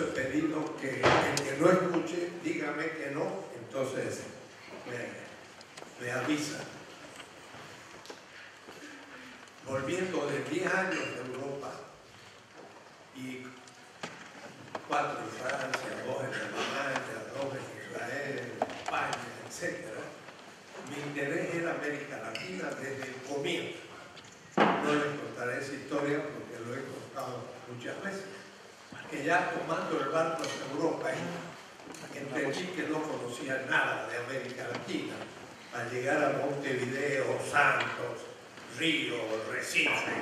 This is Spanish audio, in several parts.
Por eso he pedido que el que no escuche, dígame que no, entonces me, me avisa. Volviendo de 10 años de Europa y cuatro en Francia, dos en Alemania, dos en Israel, en España, etc. Mi interés era América Latina desde el comienzo. No les contaré esa historia porque lo he contado muchas veces. Que ya tomando el barco hacia Europa, entendí que no conocía nada de América Latina. Al llegar a Montevideo, Santos, Río, Recife,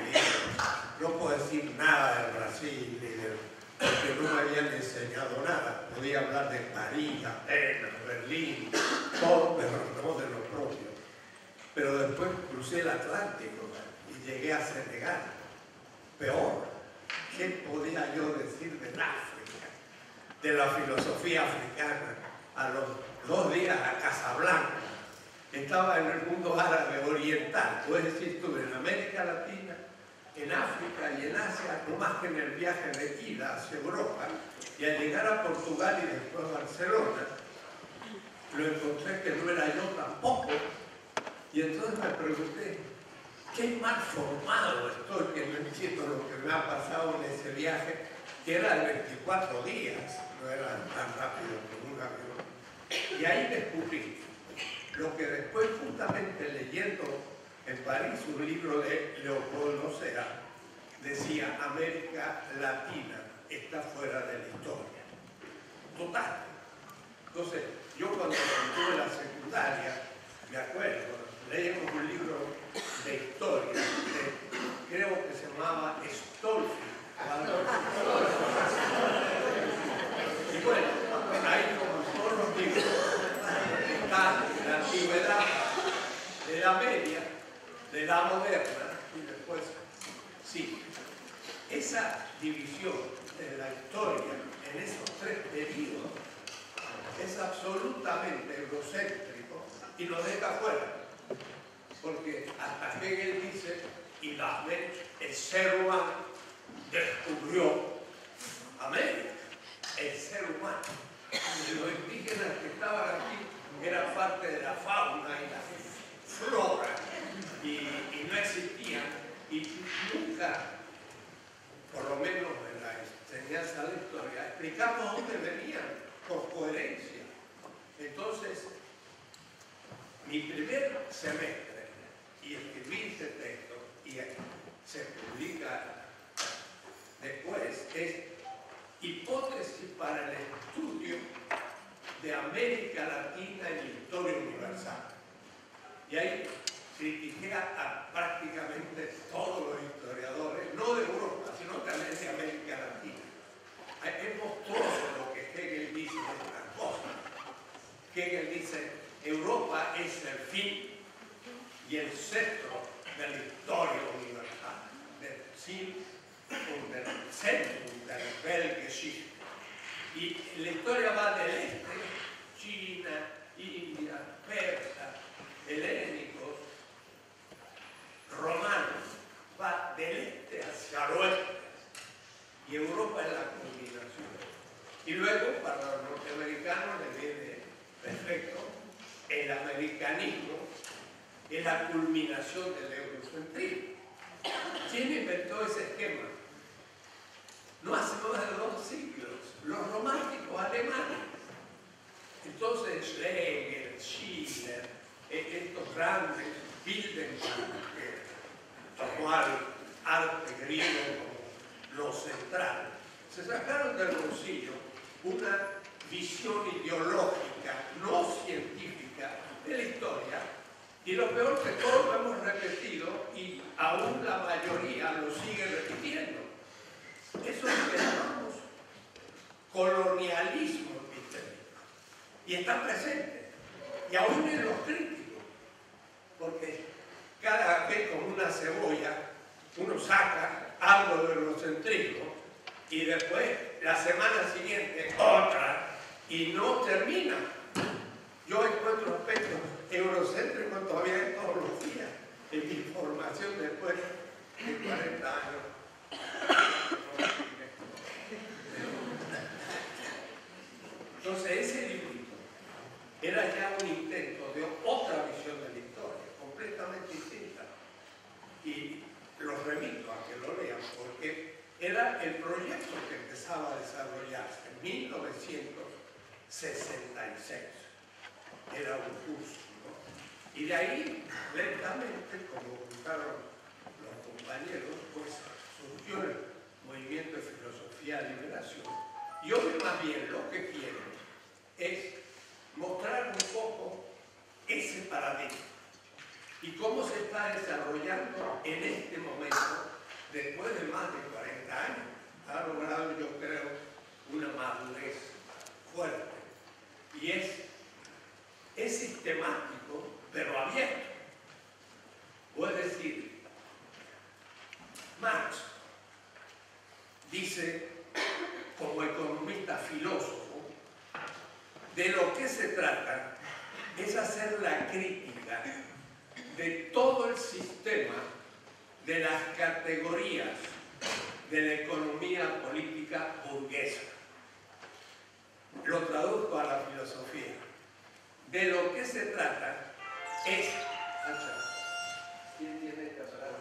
no puedo decir nada del Brasil ni del porque no me habían enseñado nada. Podía hablar de París, Atenas, Berlín, todo, pero no de lo propio. Pero después crucé el Atlántico y llegué a Senegal. Peor, ¿qué podía yo decir del África? De la filosofía africana. A los dos días a Casablanca. Estaba en el mundo árabe oriental, pues decir, estuve en América Latina, en África y en Asia, no más que en el viaje de ida hacia Europa, y al llegar a Portugal y después a Barcelona, lo encontré que no era yo tampoco, y entonces me pregunté, qué mal formado estoy, que no entiendo lo que me ha pasado en ese viaje, que era de 24 días, no era tan rápido como un avión. Y ahí descubrí lo que después justamente leyendo en París un libro de Leopoldo Serra decía América Latina está fuera de la historia. Total. Entonces, yo cuando estuve la secundaria, me acuerdo, leímos un libro de historia, creo que se llamaba Stolfi. Y bueno, ahí como todos los libros, está la antigüedad de la media, de la moderna y después, sí, esa división de la historia en esos tres periodos es absolutamente egocéntrico y lo deja fuera. Porque hasta Hegel dice, y la el ser humano descubrió América, el ser humano. Y los indígenas que estaban aquí eran parte de la fauna y la flora y, y no existían y nunca, por lo menos en la enseñanza de la historia, explicamos dónde venían por coherencia. Entonces, mi primer semestre, y escribí ese texto, y se publica después, es hipótesis para el estudio de América Latina en la historia universal. Y ahí critiqué a, prácticamente todos los historiadores, no de Europa, sino también de América Latina. Hemos todo lo que Hegel dice de estas cosas. Hegel dice, Europa es el fin y el centro de la historia universal, del und del Zentrum der Weltgeschichte. Y la historia va del este, China, India, Persa, helénicos, romanos, va del este hacia el oeste. Y Europa es la culminación. Y luego, para los norteamericanos, le viene perfecto el americanismo, es la culminación del eurocentrismo. ¿Quién inventó ese esquema? No hace más de dos siglos, los románticos alemanes. Entonces, Schlegel, Schiller, estos grandes Wildenstein, que tomó al arte griego como lo central, se sacaron del bolsillo una visión ideológica, no científica de la historia, y lo peor que todos lo hemos repetido y aún la mayoría lo sigue repitiendo. Eso es lo que llamamos colonialismo epistémico. Y está presente. Y aún en los críticos. Porque cada vez con una cebolla uno saca algo de eurocentrismo y después la semana siguiente otra y no termina. Yo encuentro aspectos eurocéntricos todavía todos los días en mi formación después de 40 años. Entonces ese librito era ya un intento de otra visión de la historia, completamente distinta. Y los remito a que lo lean porque era el proyecto que empezaba a desarrollarse en 1966. Era un curso. Y de ahí, lentamente, como contaron los compañeros, pues surgió el movimiento de filosofía de liberación. Y hoy más bien lo que quiero es mostrar un poco ese paradigma y cómo se está desarrollando en este momento, después de más de 40 años. Ha logrado, yo creo, una madurez fuerte. Y es, es sistemático, pero abierto. Puede decir, Marx dice, como economista filósofo, de lo que se trata es hacer la crítica de todo el sistema de las categorías de la economía política burguesa. Lo traduzco a la filosofía. De lo que se trata es... ¿Quién tiene que hablar?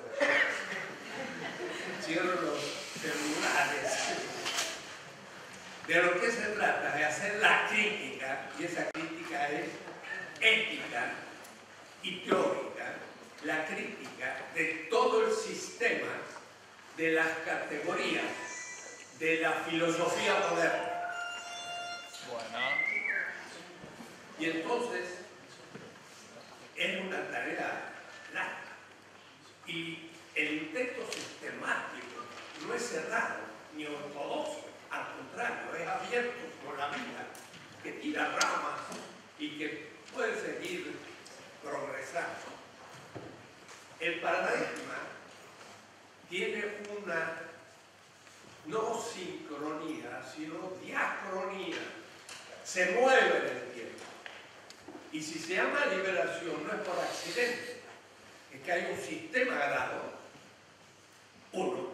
Cierro los celulares. De lo que se trata de hacer la crítica, y esa crítica es ética y teórica, la crítica de todo el sistema de las categorías de la filosofía moderna. Bueno, Y entonces es una tarea larga. Y el intento sistemático no es cerrado ni ortodoxo, al contrario, es abierto como la vida, que tira ramas y que puede seguir progresando. El paradigma tiene una no sincronía, sino diacronía. Se mueve. Y si se llama liberación no es por accidente, es que hay un sistema dado. Uno,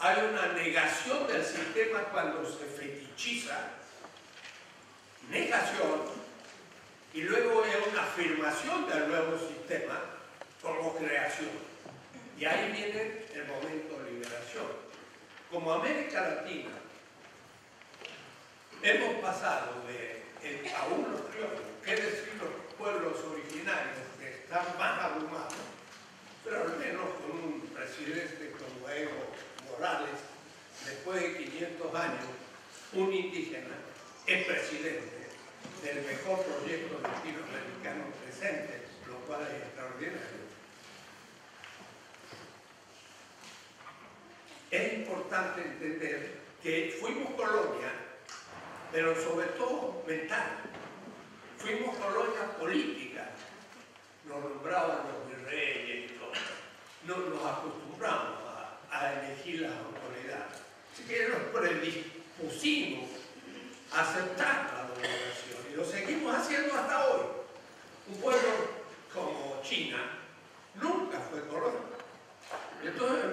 hay una negación del sistema cuando se fetichiza, negación, y luego hay una afirmación del nuevo sistema como creación. Y ahí viene el momento de liberación. Como América Latina, hemos pasado de aún los criollos, qué decir los pueblos originarios que están más abrumados, pero al menos con un presidente como Evo Morales, después de 500 años, un indígena es presidente del mejor proyecto latinoamericano presente, lo cual es extraordinario. Es importante entender que fuimos colonia, pero sobre todo mental. Fuimos colonia política. Nos nombraban los virreyes y todo. No nos acostumbramos a, a elegir las autoridades. Así que nos predispusimos a aceptar la dominación y lo seguimos haciendo hasta hoy. Un pueblo como China nunca fue colonia. Entonces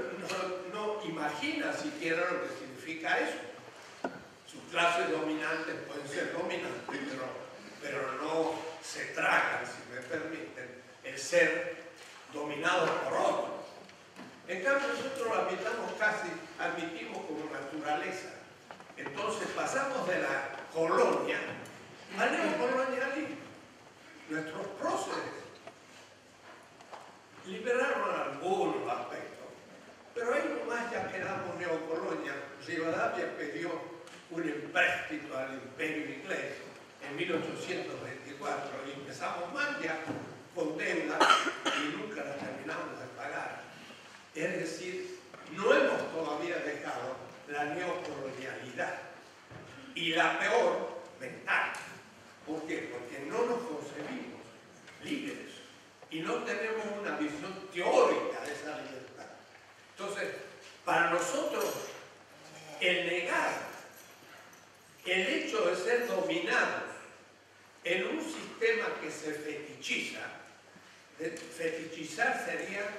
no, no imagina siquiera lo que significa eso. Sus clases dominantes pueden ser dominantes, pero, no se tragan, si me permiten, el ser dominados por otros. En cambio nosotros lo admitamos casi, admitimos como naturaleza. Entonces pasamos de la colonia al neocolonialismo. Nuestros próceres liberaron algunos aspectos, pero ahí nomás ya quedamos neocolonia. Rivadavia pidió un empréstito al imperio inglés en 1824 y empezamos mal ya con deuda y nunca la terminamos de pagar. Es decir, no hemos todavía dejado la neocolonialidad y la peor mental. ¿Por qué? Porque no nos concebimos libres y no tenemos una visión teórica de esa libertad. Entonces, para nosotros, el negar el hecho de ser dominados en un sistema que se fetichiza, fetichizar sería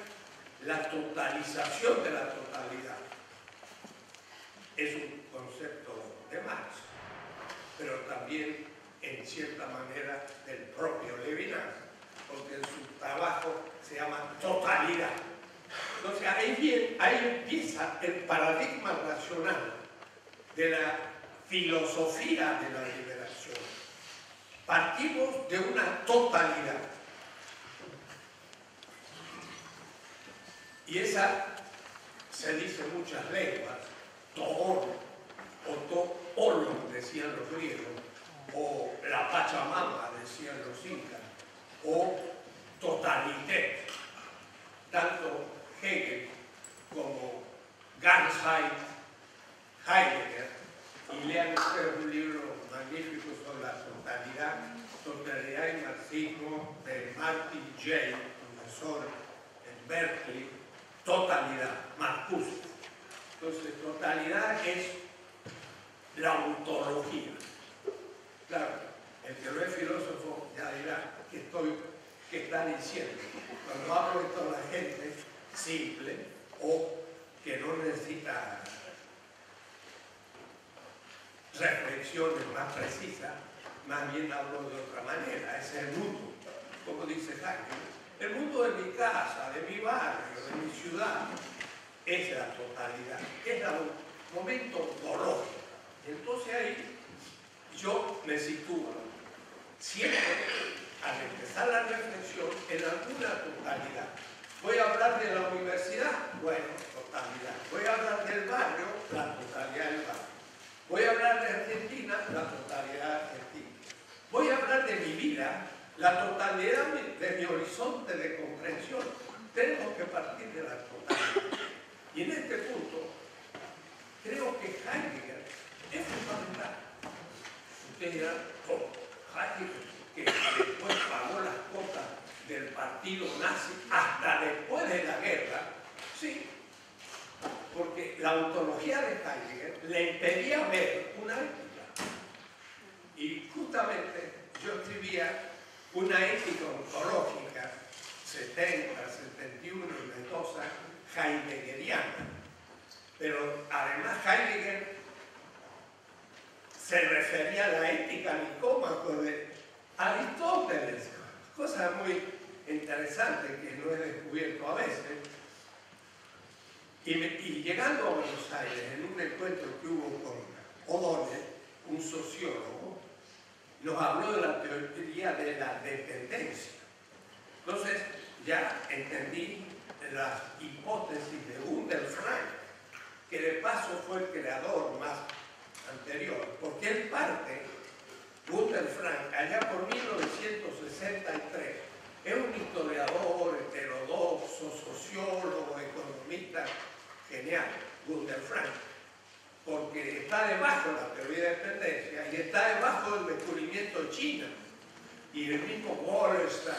la totalización de la totalidad. Es un concepto de Marx, pero también en cierta manera del propio Levinas, porque en su trabajo se llama totalidad. Entonces ahí, ahí empieza el paradigma racional de la filosofía de la liberación. Partimos de una totalidad. Y esa se dice en muchas lenguas, toor o toolo, decían los griegos, o la Pachamama, decían los incas, o totalité. Tanto Hegel como Gansheim, Heidegger, y lean ustedes un libro magnífico sobre la totalidad, totalidad y marxismo de Martin Jay, profesor en Berkeley, totalidad, Marcus. Entonces, totalidad es la ontología. Claro, el que no es filósofo ya dirá que estoy, que está diciendo. Cuando hablo de toda la gente simple o que no necesita reflexiones más precisas, más bien hablo de otra manera, es el mundo, como dice Jaime, el mundo de mi casa, de mi barrio, de mi ciudad, es la totalidad, es el momento ontológico. Entonces ahí yo me sitúo siempre al empezar la reflexión en alguna totalidad. Voy a hablar de la universidad, bueno, totalidad. Voy a hablar del barrio, la totalidad del barrio. Voy a hablar de Argentina, la totalidad argentina. Voy a hablar de mi vida, la totalidad de mi horizonte de comprensión. Tenemos que partir de la totalidad. Y en este punto, creo que Heidegger es fundamental. Usted dirá, ¿cómo? Heidegger, que después pagó las cosas del partido nazi hasta después de la guerra, sí, porque la ontología de Heidegger le impedía ver una ética. Y justamente yo escribía una ética ontológica 70, 71 y Mendoza heideggeriana. Pero además Heidegger se refería a la ética nicómaco de Aristóteles, cosa muy interesante que no he descubierto a veces y, llegando a Buenos Aires, en un encuentro que hubo con O'Donnell, un sociólogo, nos habló de la teoría de la dependencia. Entonces, ya entendí la hipótesis de Wunderfrank, Frank, que de paso fue el creador más anterior, porque él parte, Wunderfrank, Frank, allá por 1963, es un historiador heterodoxo, sociólogo, economista genial, Gunther Frank, porque está debajo de la teoría de dependencia y está debajo del descubrimiento de China. Y el mismo Wallerstein,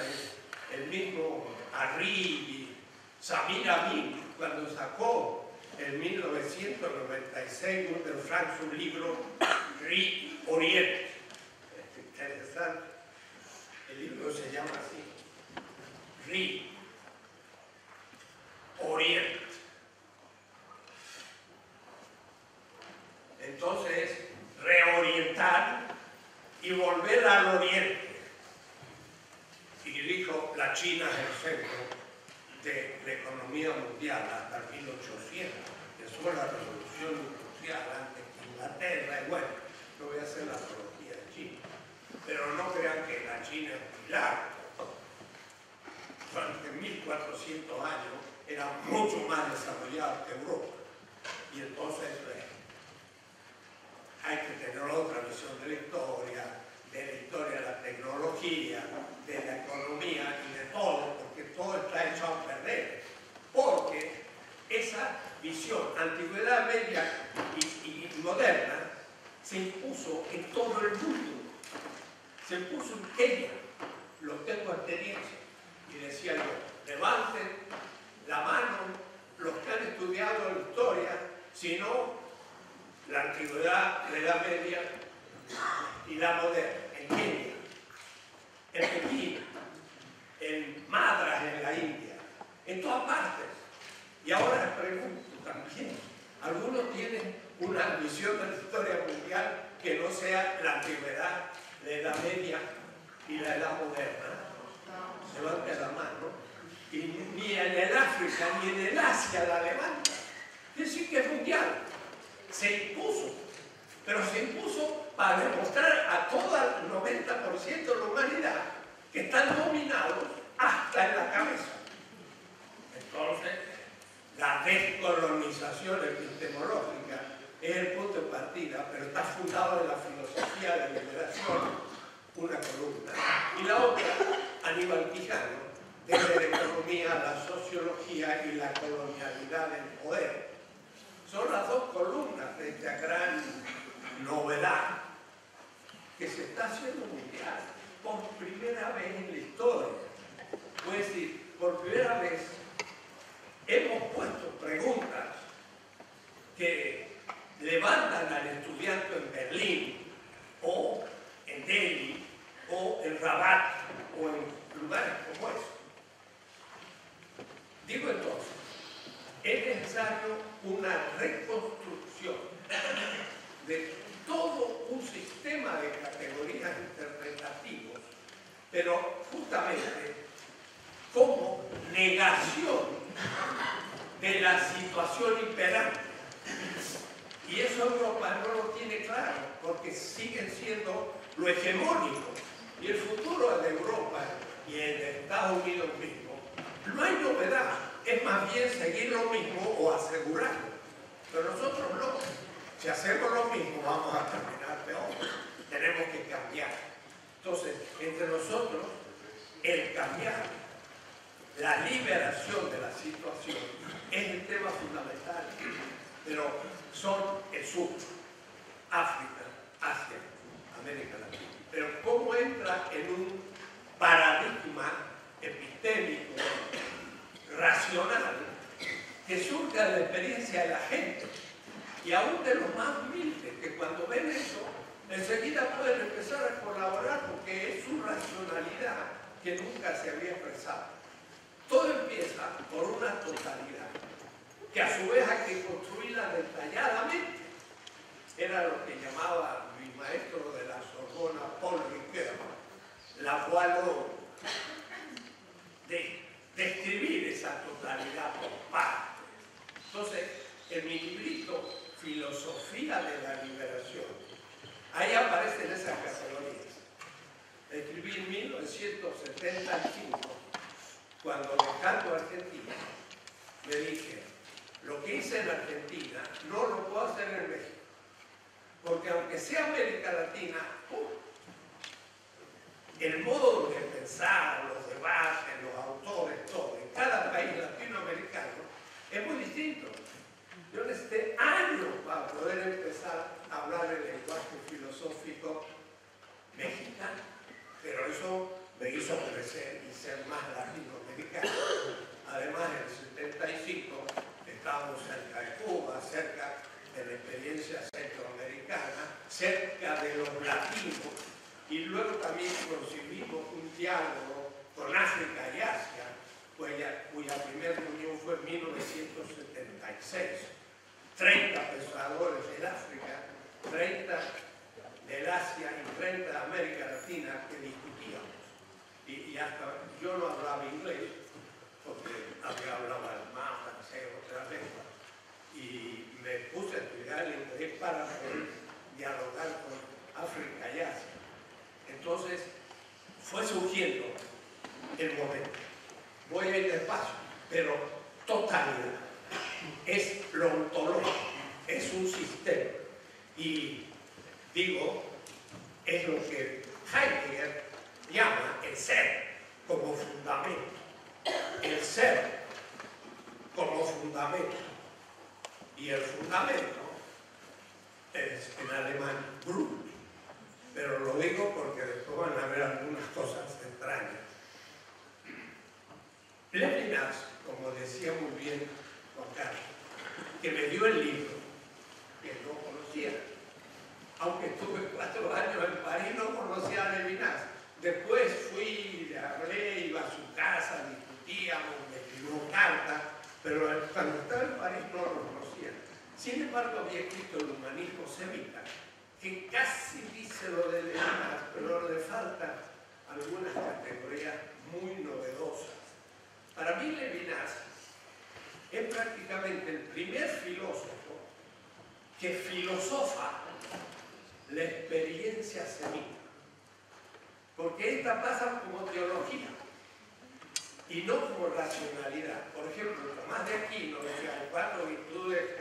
el mismo Arrighi, Samir Amin, cuando sacó en 1996 Gunther Frank su libro Ri Oriente. Interesante. El libro se llama así. Ri Oriente. Entonces, reorientar y volver al oriente. Y dijo, la China es el centro de la economía mundial hasta 1800. Después la revolución industrial antes Inglaterra, y bueno, no voy a hacer la apología de China. Pero no crean que la China es milagro. Durante 1400 años era mucho más desarrollada que Europa. Y entonces anche tecnologica, la missione dell'ittoria, dell'ittoria della tecnologia, por una totalidad que a su vez hay que construirla detalladamente. Era lo que llamaba mi maestro de la Sorbona, Paul Ricoeur, la cual de describir esa totalidad por partes. Entonces, en mi librito Filosofía de la Liberación, ahí aparecen esas categorías. Escribí en 1975, cuando dejando Argentina, me dije, lo que hice en Argentina no lo puedo hacer en México. Porque aunque sea América Latina, el modo de pensar, los debates, los autores, todo, en cada país latinoamericano es muy distinto. Yo necesité años para poder empezar a hablar el lenguaje filosófico mexicano. Pero eso me hizo crecer y ser más latinoamericano. Además, en el 75 estábamos cerca de Cuba, cerca de la experiencia centroamericana, cerca de los latinos, y luego también concibimos un diálogo con África y Asia, cuya, primera reunión fue en 1976. 30 pensadores del África, 30 del Asia y 30 de América Latina que. Y, hasta yo no hablaba inglés, porque había hablado alemán, francés, otras lenguas. Y me puse a estudiar el inglés para poder dialogar con África y Asia. Entonces, fue surgiendo el momento. Voy a ir despacio, pero totalidad. Es lo ontológico, es un sistema. Y digo, es lo que Heidegger llama el ser como fundamento. El ser como fundamento. Y el fundamento es en alemán Grund. Pero lo digo porque después van a ver algunas cosas extrañas. Levinas, como decía muy bien Juan Carlos, que me dio el libro, que no conocía, aunque estuve cuatro años en París, no conocía a Levinas Después fui, le hablé, iba a su casa, discutíamos, me escribió cartas, pero cuando estaba en París no lo conocía. Sin embargo, había escrito el humanismo semita, que casi dice lo de Levinas, pero le falta algunas categorías muy novedosas. Para mí Levinas es prácticamente el primer filósofo que filosofa la experiencia semita. Porque esta pasa como teología y no como racionalidad. Por ejemplo, Tomás de aquí Aquino decía, cuatro virtudes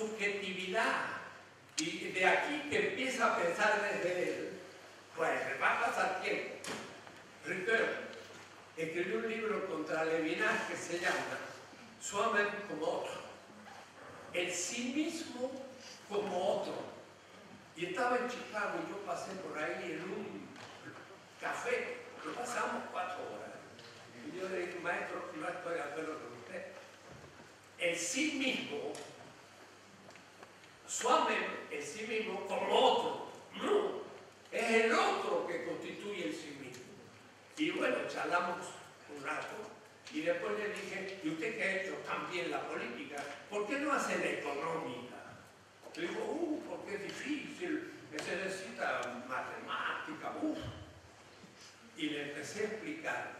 subjetividad. siempre y.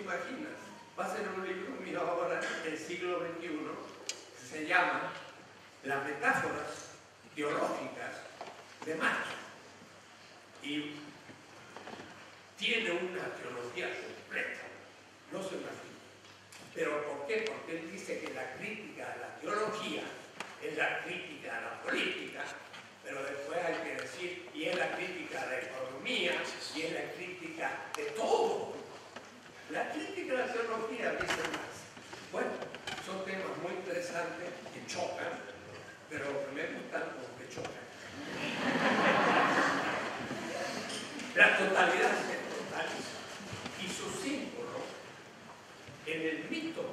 Europa, no se imagina. Va a ser un libro mío ahora, del siglo XXI, se llama Las metáforas teológicas de Marx. Y tiene una teología completa, no se imagina. ¿Pero por qué? Porque él dice que la crítica a la teología es la crítica a la política, pero después hay que decir, y es la crítica a la economía, y es la crítica de todo. La crítica a la teología, dice más. Bueno, son temas muy interesantes que chocan, pero me gustan porque chocan. La totalidad se totaliza. Y su símbolo en el mito,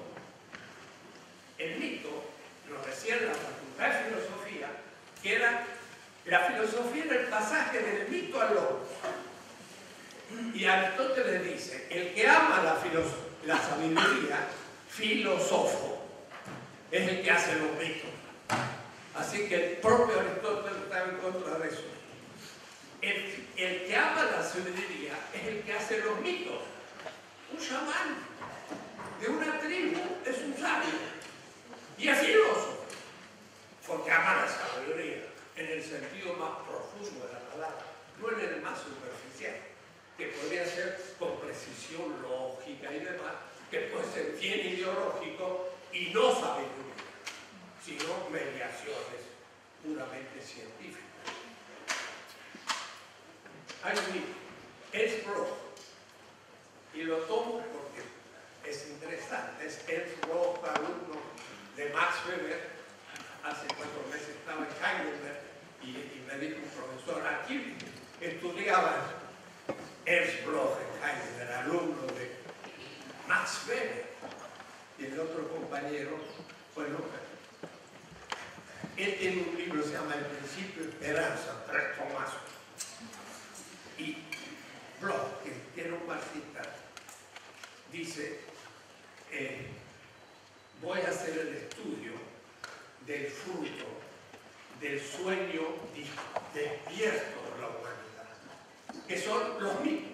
el mito, nos decía en la facultad de filosofía, que era, la filosofía era el pasaje del mito al lobo. Y Aristóteles dice, el que ama la, sabiduría, filósofo, es el que hace los mitos. Así que el propio Aristóteles estaba en contra de eso. El, el, que ama la sabiduría es el que hace los mitos. Un chamán de una tribu es un sabio y es filósofo, porque ama la sabiduría en el sentido más profundo de la palabra, no en el más superficial, que podría ser con precisión lógica y demás, que puede ser bien ideológico y no sabiduría, sino mediaciones puramente científicas. Hay un es Roth, y lo tomo porque es interesante, es Ernst Roth, alumno de Max Weber, hace cuatro meses estaba en Heidelberg y, y me dijo un profesor, aquí estudiaba Ernst Bloch Heidelberg, alumno de Max Weber, y el otro compañero, bueno, él tiene un libro que se llama El principio de esperanza, tres tomazos. Y Bloch, que tiene un marxista, dice, eh, voy a hacer el estudio del fruto del sueño despierto de la humanidad, que son los mitos.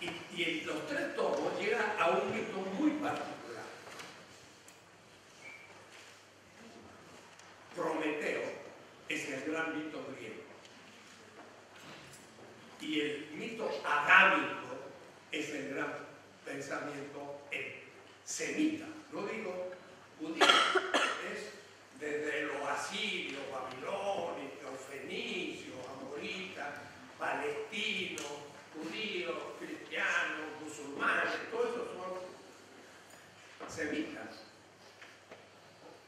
Y, y los tres tomos llega a un mito muy particular. Prometeo es el gran mito griego. Y el mito adámico es el gran pensamiento semita, no digo judío, es desde lo asirio, babilónico, fenicio, amorita, palestino, judío, cristiano, musulmanes, todos esos son semitas.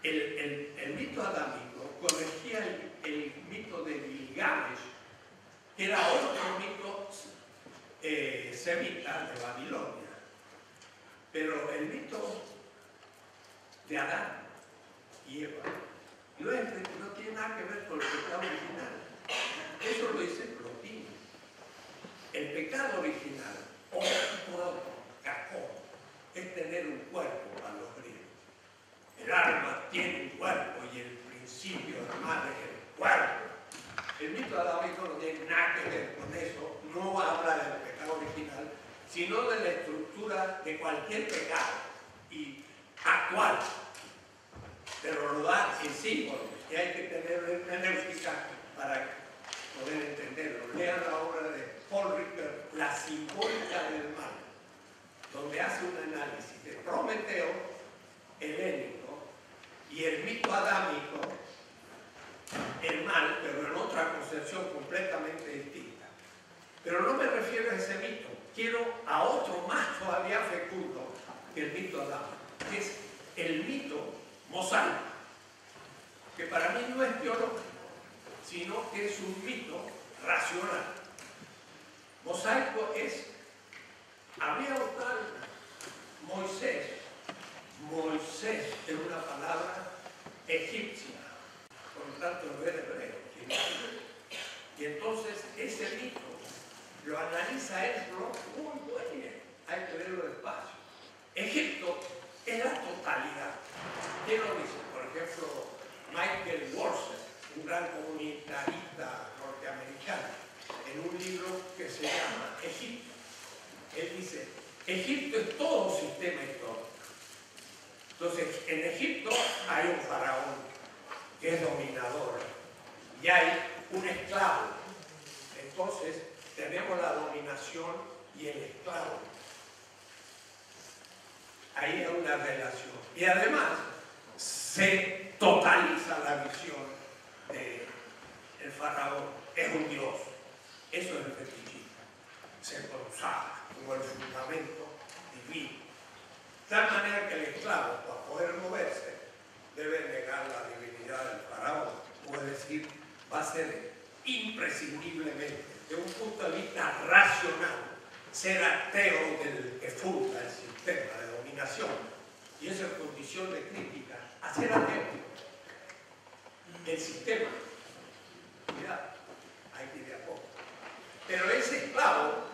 El, mito adámico corregía el, mito de Gilgamesh, que era otro mito eh, semita de Babilonia. Pero el mito de Adán y Eva no, tiene nada que ver con el pecado original. Eso lo dice. El pecado original, o cajón, es tener un cuerpo para los griegos. El alma tiene un cuerpo y el principio además es el cuerpo. El mito adámico no tiene nada que ver con eso, no habla del pecado original, sino de la estructura de cualquier pecado y actual. Pero lo da en símbolos y hay que tener hermenéutica para poder entenderlo. Lean la obra de Paul Richter, La simbólica del mal, donde hace un análisis de Prometeo, helénico, y el mito adámico, el mal, pero en otra concepción completamente distinta. Pero no me refiero a ese mito, quiero a otro más todavía fecundo que el mito adámico, que es el mito mosaico, que para mí no es biológico, sino que es un mito racional. Mosaico es, había tal Moisés, Moisés es una palabra egipcia, por lo tanto no es hebreo. Y entonces ese mito lo analiza él muy bien, hay que verlo despacio. Egipto es la totalidad. ¿Quién lo dice? Por ejemplo, Michael Worcester, un gran comunitarista norteamericano, en un libro que se llama Egipto. Él dice, Egipto es todo sistema histórico. Entonces, en Egipto hay un faraón que es dominador y hay un esclavo. Entonces, tenemos la dominación y el esclavo. Ahí hay una relación. Y además, se totaliza la visión del faraón. Es un dios. Eso es el fetichismo. Se consagra como el fundamento divino. Tal manera que el esclavo, para poder moverse, debe negar la divinidad del faraón. O es decir, va a ser imprescindiblemente, de un punto de vista racional, ser ateo del que funda el sistema de dominación. Y esa es condición de crítica a ser ateo del sistema. Cuidado, hay que ir a poco. Pero ese esclavo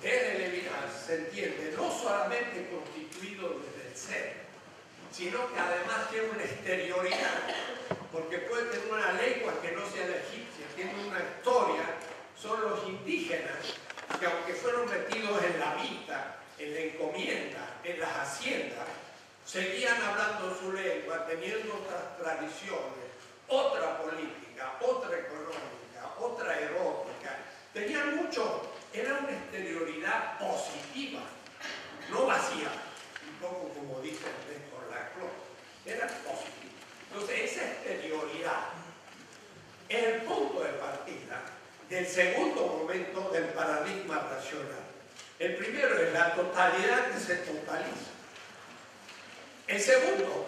desde Levinas se entiende no solamente constituido desde el ser, sino que además tiene una exterioridad, porque puede tener una lengua que no sea la egipcia, tiene una historia, son los indígenas que aunque fueron metidos en la vida, en la encomienda, en las haciendas, seguían hablando su lengua, teniendo otras tradiciones, otra política, otra económica, otra erótica. Tenían mucho, era una exterioridad positiva, no vacía, un poco como dice Néstor Lacroix, era positiva. Entonces esa exterioridad es el punto de partida del segundo momento del paradigma racional. El primero es la totalidad que se totaliza. El segundo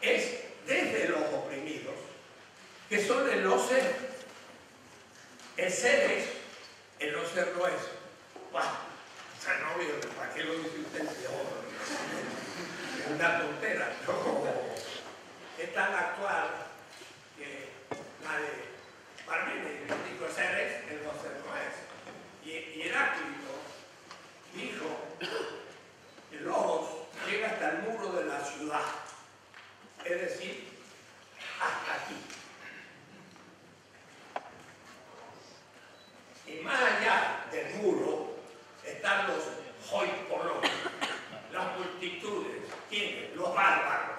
es desde los oprimidos, que son el no ser. El ser es, el no ser no es. Sea, no ¿para qué lo dice usted? Es una tontera. No. Es tan actual que la de Parménides dijo ser es, el no ser no es. Y, y Heráclito dijo, el logos llega hasta el muro de la ciudad, es decir, hasta aquí. Y más allá del muro están los hoipolos, las multitudes, ¿quiénes? Los bárbaros,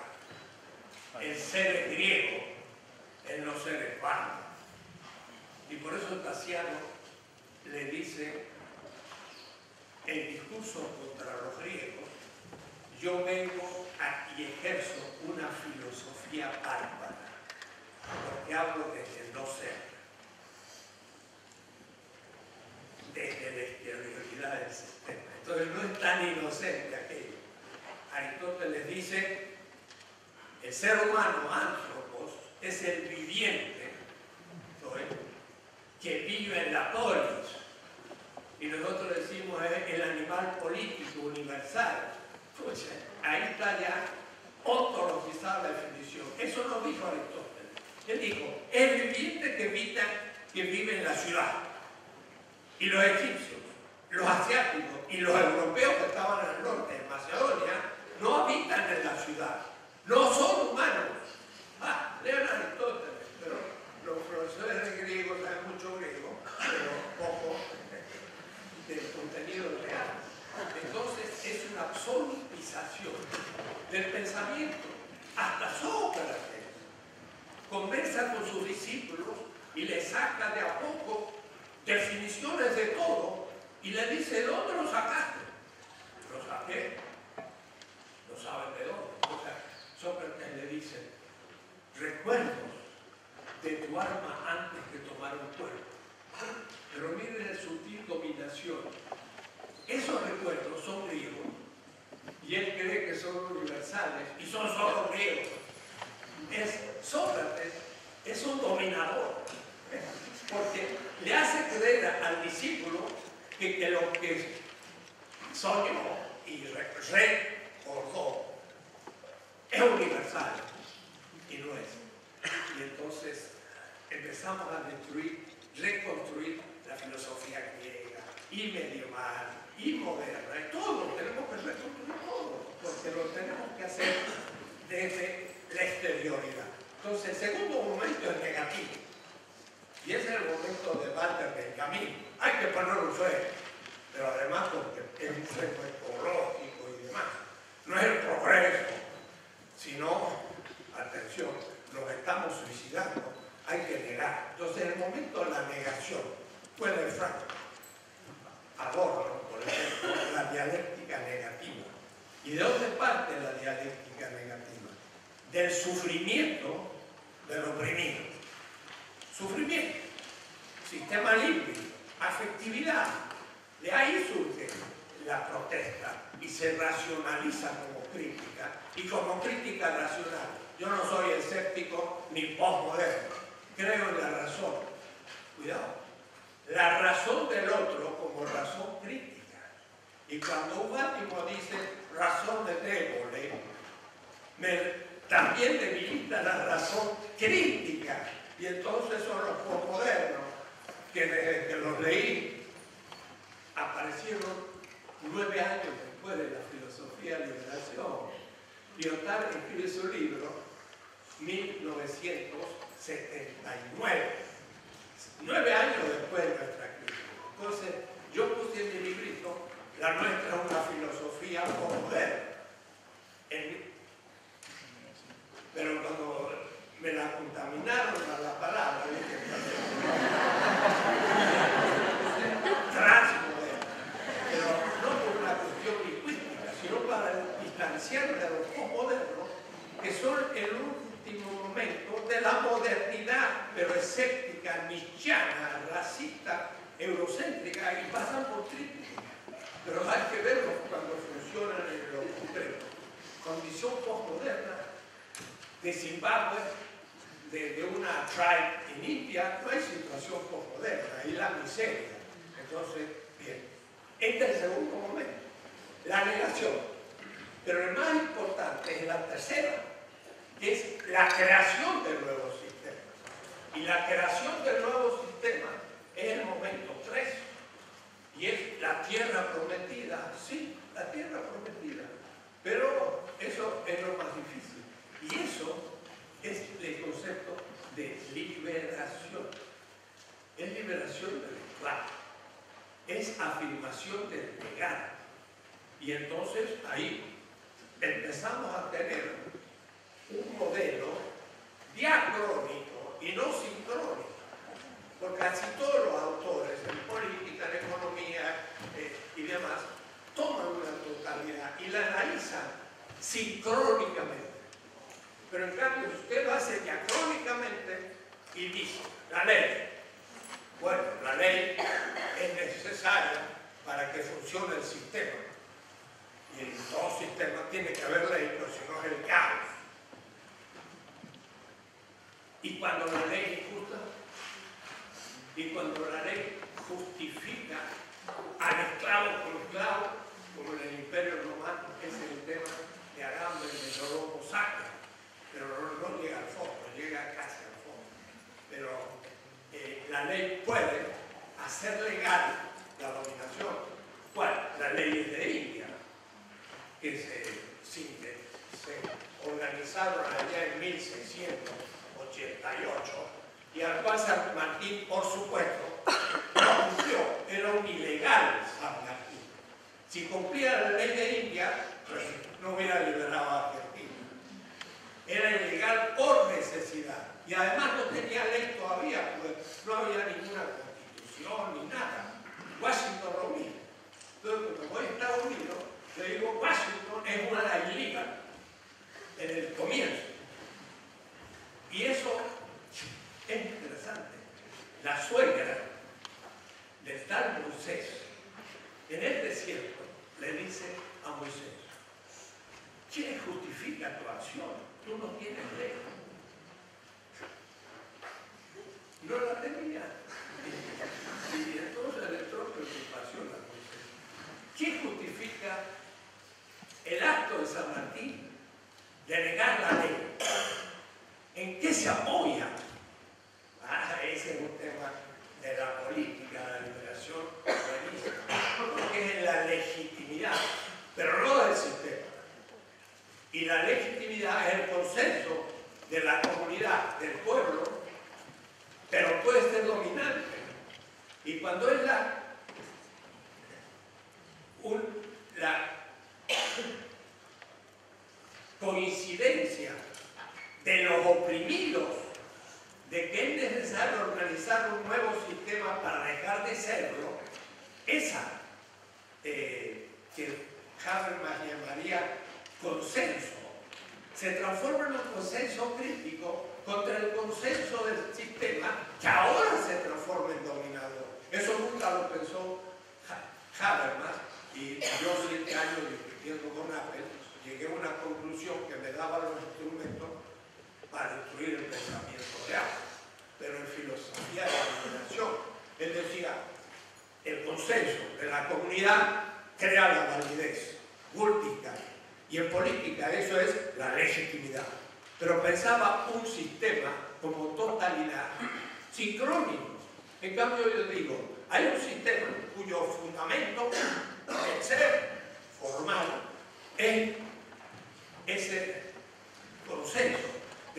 el ser griego, el no ser bárbaro. Y por eso Tasiano le dice el discurso contra los griegos, yo vengo y ejerzo una filosofía bárbara, porque hablo desde el no ser, desde la exterioridad del sistema. Entonces no es tan inocente aquello. Aristóteles dice, el ser humano, antropos, es el viviente, que vive en la polis. Y nosotros decimos es el animal político universal. Pues ahí está ya ontologizada la definición. Eso no dijo Aristóteles. Él dijo, el viviente que, habita, que vive en la ciudad. y los egipcios, los asiáticos y los europeos que estaban al norte, en Macedonia, no habitan en la ciudad, no son humanos. Ah, lean Aristóteles, pero los profesores de griego saben mucho griego, pero poco del contenido real. Entonces es una del pensamiento. Hasta Sócrates conversa con sus discípulos y le saca de a poco definiciones de todo y le dice, ¿de dónde lo sacaste? Lo saqué. No saben de dónde. O sea, Sócrates le dice, recuerdos de tu alma antes que tomar un cuerpo. Pero miren la sutil dominación. Esos recuerdos son griegos y él cree que son universales. Y son solo griegos. Es, Sócrates es un dominador. Porque le hace creer al discípulo que, que lo que soñó y recordó es universal y no es. Y entonces empezamos a destruir, reconstruir la filosofía griega. Y medieval y moderna, y todo, tenemos que reconstruir todo, porque lo tenemos que hacer desde la exterioridad. Entonces, el segundo momento es negativo, y ese es el momento de Walter Benjamin. Hay que poner un freno, pero además porque es un freno ecológico y demás. No es el progreso, sino, atención, nos estamos suicidando, hay que negar. Entonces, en el momento de la negación, fue el Franco. Adorno, por ejemplo, la dialéctica negativa. ¿Y de dónde parte la dialéctica negativa? Del sufrimiento del oprimido. Sufrimiento, sistema límpido, afectividad. De ahí surge la protesta y se racionaliza como crítica y como crítica racional. Yo no soy escéptico ni postmoderno, creo en la razón. Cuidado. La razón del otro como razón crítica. Y cuando un ánimo dice razón de débole, también debilita la razón crítica. Y entonces son los postmodernos que desde que los leí aparecieron nueve años después de la filosofía de liberación. Lyotard escribe su libro 1979, nueve años después de nuestra crisis. Entonces, yo puse en mi librito, la nuestra es una filosofía postmoderna. Pero cuando me la contaminaron a la palabra, dije, transmoderna. Pero no por una cuestión lingüística, sino para distanciarme de los postmodernos, que son el último momento de la modernidad, pero escéptica, nichiana, racista, eurocéntrica, y pasan por crítica. Pero hay que verlo cuando funcionan en lo concreto. Condición postmoderna de Zimbabue, de, una tribe en India, no hay situación postmoderna, hay la miseria. Entonces, bien, este es el segundo momento, la negación. Pero el más importante es la tercera, que es la creación del nuevo. Y la creación del nuevo sistema es el momento 3. Y es la tierra prometida, sí, la tierra prometida. Pero eso es lo más difícil. Y eso es el concepto de liberación. Es liberación del esclavo. Es afirmación del pecado. Y entonces ahí empezamos a tener un modelo diacrónico y no sincrónico. Porque casi todos los autores en política, en economía eh, y demás toman una totalidad y la analizan sincrónicamente. Pero en cambio, usted lo hace diacrónicamente y dice, la ley. Bueno, la ley es necesaria para que funcione el sistema. Y en todo sistema tiene que haber ley,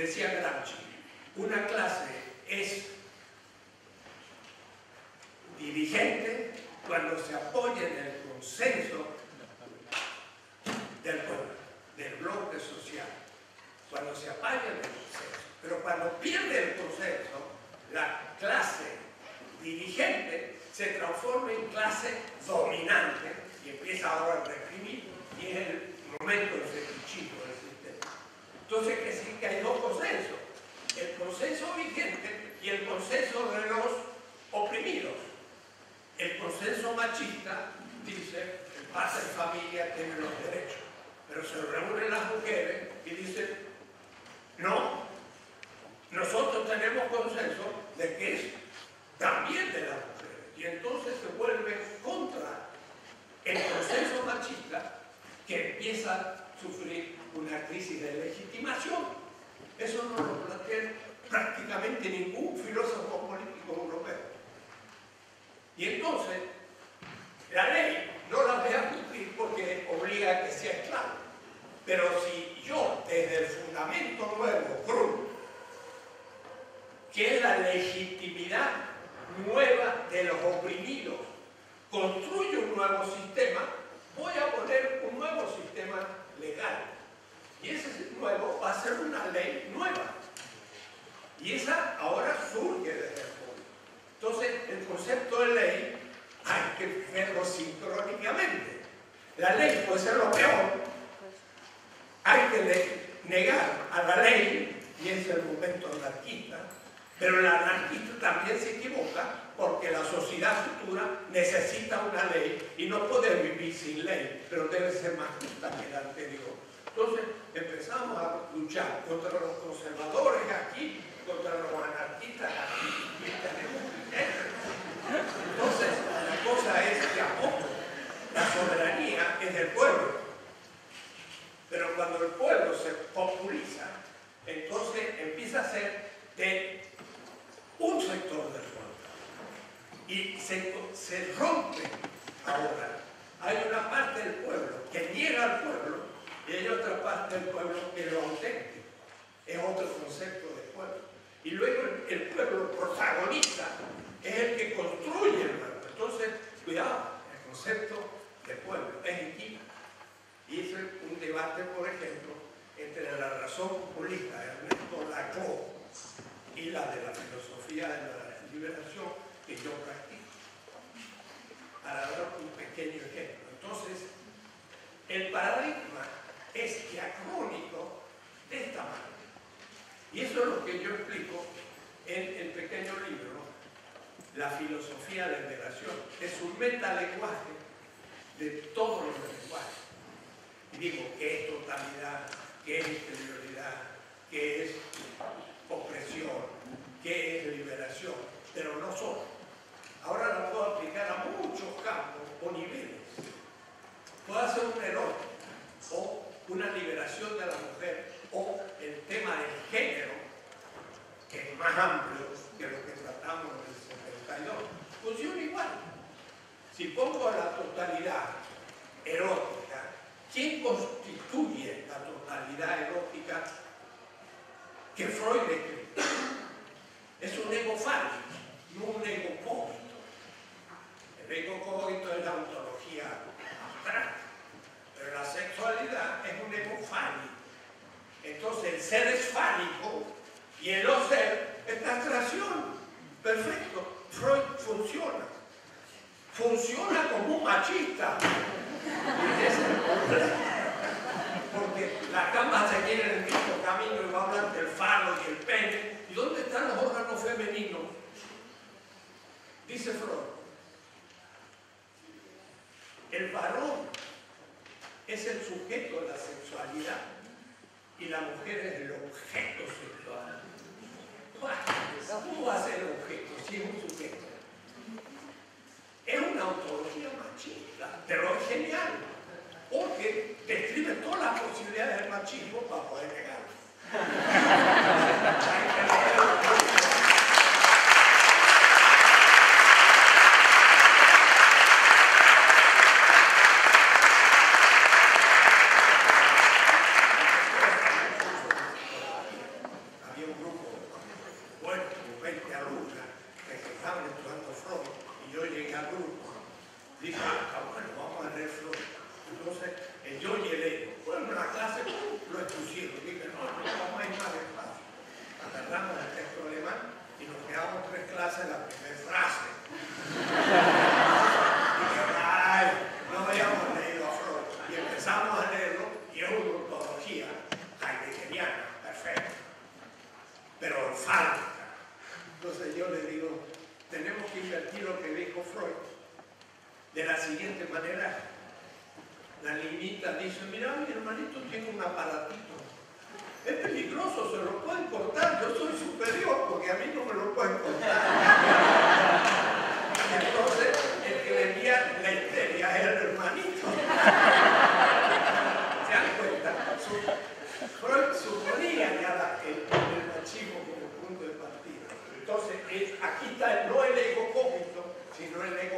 Decía Gramsci, una clase es dirigente cuando se apoya en el consenso del pueblo, del bloque social, cuando se apoya en el consenso. Pero cuando pierde el consenso, la clase dirigente se transforma en clase dominante y empieza ahora a reprimir y es el momento sistema. Entonces, que sí que hay dos consensos, el consenso vigente y el consenso de los oprimidos. El consenso machista dice, el padre de familia tiene los derechos, pero se reúnen las mujeres y dicen, no, nosotros tenemos consenso de que es también de las mujeres. Y entonces se vuelve contra el consenso machista que empieza a sufrir una crisis de legitimación. Eso no lo plantea prácticamente ningún filósofo político europeo. Y entonces, la ley no la voy a cumplir porque obliga a que sea esclavo. Pero si yo, desde el fundamento nuevo, crudo, que es la legitimidad nueva de los oprimidos, construyo un nuevo sistema, voy a poner un nuevo sistema legal. Y ese nuevo va a ser una ley nueva. Y esa ahora surge desde el pueblo. Entonces, el concepto de ley hay que verlo sincrónicamente. La ley puede ser lo peor. Hay que negar a la ley, y es el momento anarquista, pero el anarquista también se equivoca porque la sociedad futura necesita una ley y no puede vivir sin ley, pero debe ser más justa que la anterior. Entonces empezamos a luchar contra los conservadores aquí, contra los anarquistas aquí, Entonces, la cosa es que a poco la soberanía es del pueblo. Pero cuando el pueblo se populiza, entonces empieza a ser de un sector del pueblo. Y se rompe ahora Hay una parte del pueblo que niega al pueblo y hay otra parte del pueblo que lo auténtico. Es otro concepto de pueblo. Y luego el, pueblo protagonista es el que construye el pueblo. Entonces, cuidado, el concepto de pueblo es. Y es un debate, por ejemplo, entre la razón populista de Ernesto Laclau y la de la filosofía de la liberación que yo practico. Para dar un pequeño ejemplo. Entonces, el paradigma es diacrónico de esta manera. Y eso es lo que yo explico en el pequeño libro, La filosofía de la liberación. Es un metalenguaje de todos los lenguajes. Y digo, ¿qué es totalidad? ¿Qué es interioridad? ¿Qué es opresión? ¿Qué es liberación? Pero no solo. Ahora la puedo aplicar a muchos campos o niveles. Puedo hacer un error o una liberación de la mujer o el tema del género, que es más amplio que lo que tratamos en el 72, funciona igual. Si pongo la totalidad erótica, ¿quién constituye la totalidad erótica que Freud describe? Es un ego fálico, no un ego cógito. El ego cógito es la ontología abstracta, pero la sexualidad es un ego fálico entonces el ser es fálico y el no ser es la creación. Perfecto. Freud funciona. Funciona como un machista. Porque la cama se quiere en el mismo camino y va a hablar del falo y el pene. ¿Y dónde están los órganos femeninos? Dice Freud. El varón es el sujeto de la sexualidad y la mujer es el objeto sexual. ¿Cómo va a ser objeto si es un sujeto? Es una ontología machista, pero es genial, porque describe todas las posibilidades del machismo para poder negarlo.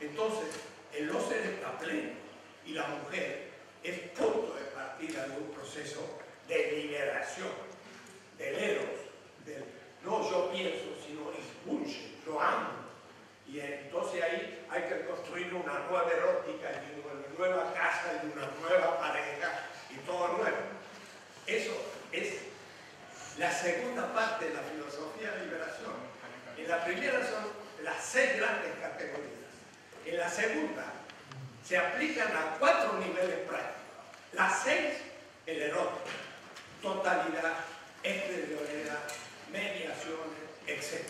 Entonces, el goce está pleno y la mujer es punto de partida de un proceso de liberación, del eros, del no yo pienso, sino expulse, yo amo. Y entonces ahí hay que construir una nueva erótica y una nueva casa y una nueva pareja y todo nuevo. Eso es la segunda parte de la filosofía de liberación. Y la primera son las seis grandes categorías. En la segunda se aplican a cuatro niveles prácticos. La seis, el erótico, totalidad, exterioridad, mediaciones, etc.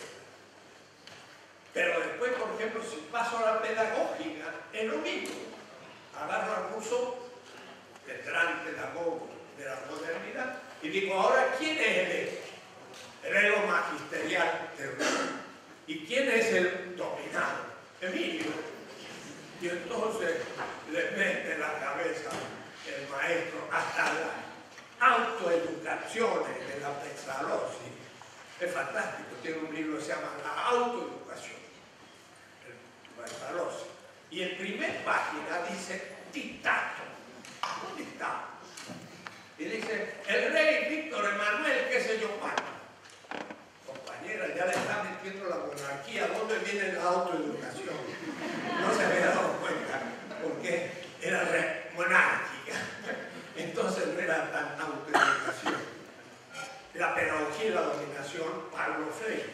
Pero después, por ejemplo, si paso a la pedagógica, es lo mismo. Agarro al curso del gran pedagogo de la modernidad y digo, ahora, ¿quién es el ego? El ego magisterial ¿Y quién es el dominado? Emilio y entonces le mete la cabeza el maestro hasta las autoeducaciones de la Pestalozzi. Es fantástico, tiene un libro que se llama La autoeducación, el. Y en primer página dice dictato, un dictato. Y dice, el rey Víctor Emanuel, qué sé yo cuánto. Compañera, ya le está metiendo la monarquía, ¿dónde viene la autoeducación? No se había dado cuenta, porque era monárquica. Entonces no era tan autoeducación. La pedagogía y la dominación, Pablo Freire.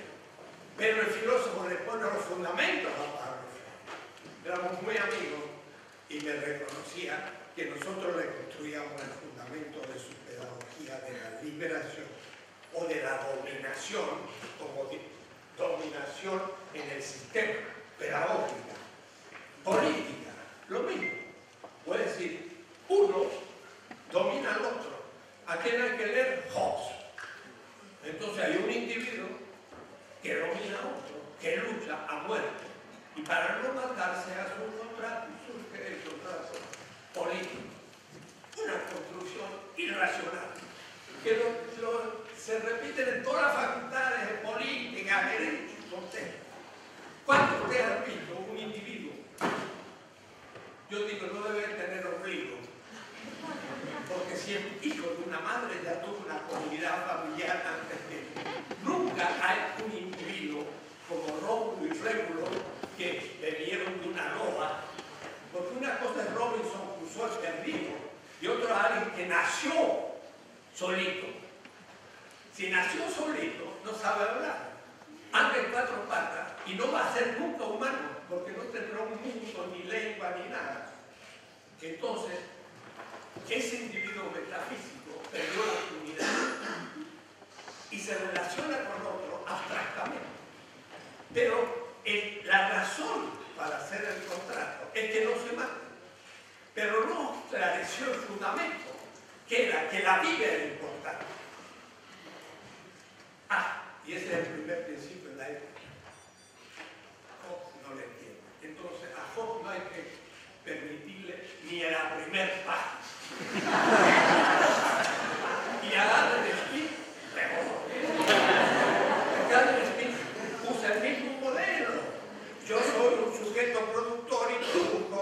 Pero el filósofo le pone los fundamentos a Pablo Freire. Éramos muy amigos y me reconocía que nosotros le construíamos el fundamento de su pedagogía de la liberación o de la dominación como dominación en el sistema pedagógico, política, lo mismo. Puede decir, uno domina al otro. ¿A quién hay que leer? Hobbes. Entonces hay un individuo que domina a otro, que lucha a muerte. Y para no matarse hace un contrato surge el contrato político. Una construcción irracional. Que lo, lo, se repite en todas las facultades de política, derecho, usted. ¿Cuántos ustedes han visto un individuo? Yo digo, no debe tener ombligo. Porque si es hijo de una madre ya tuvo una comunidad familiar antes que él. Nunca hay un individuo como Rómulo y Frémulo que bebieron de una loba. Porque una cosa es Robinson Crusoe perdido y otra alguien que nació solito. Si nació solito, no sabe hablar. Anda en cuatro patas y no va a ser nunca humano porque no tendrá un mundo, ni lengua, ni nada. Entonces, ese individuo metafísico perdió la unidad y se relaciona con otro abstractamente. Pero la razón para hacer el contrato es que no se mate. Pero no esclareció el fundamento, que era que la vida era importante. Y ese es el primer principio de la ética. Job no le entiende. Entonces, a Job no hay que permitirle ni a la primer página. y a Adam Smith, mejor. Porque Adam Smith usa el mismo modelo. Yo soy un sujeto productor y produzco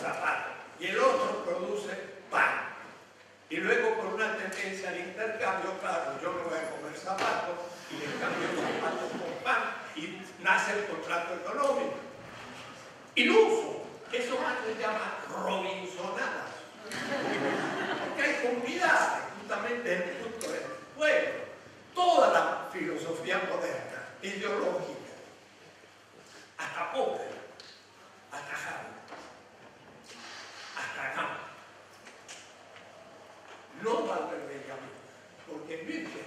zapatos. Y el otro produce pan. Y luego por una tendencia al intercambio, claro, yo me voy a comer zapatos y le cambio zapatos con pan y nace el contrato económico. Y lo uso. Eso más se llama Robinsonadas. Porque hay comunidades, justamente el punto del pueblo. Toda la filosofía moderna, ideológica, hasta Popper, hasta Havel, hasta Gama, no Walter Benjamin, porque München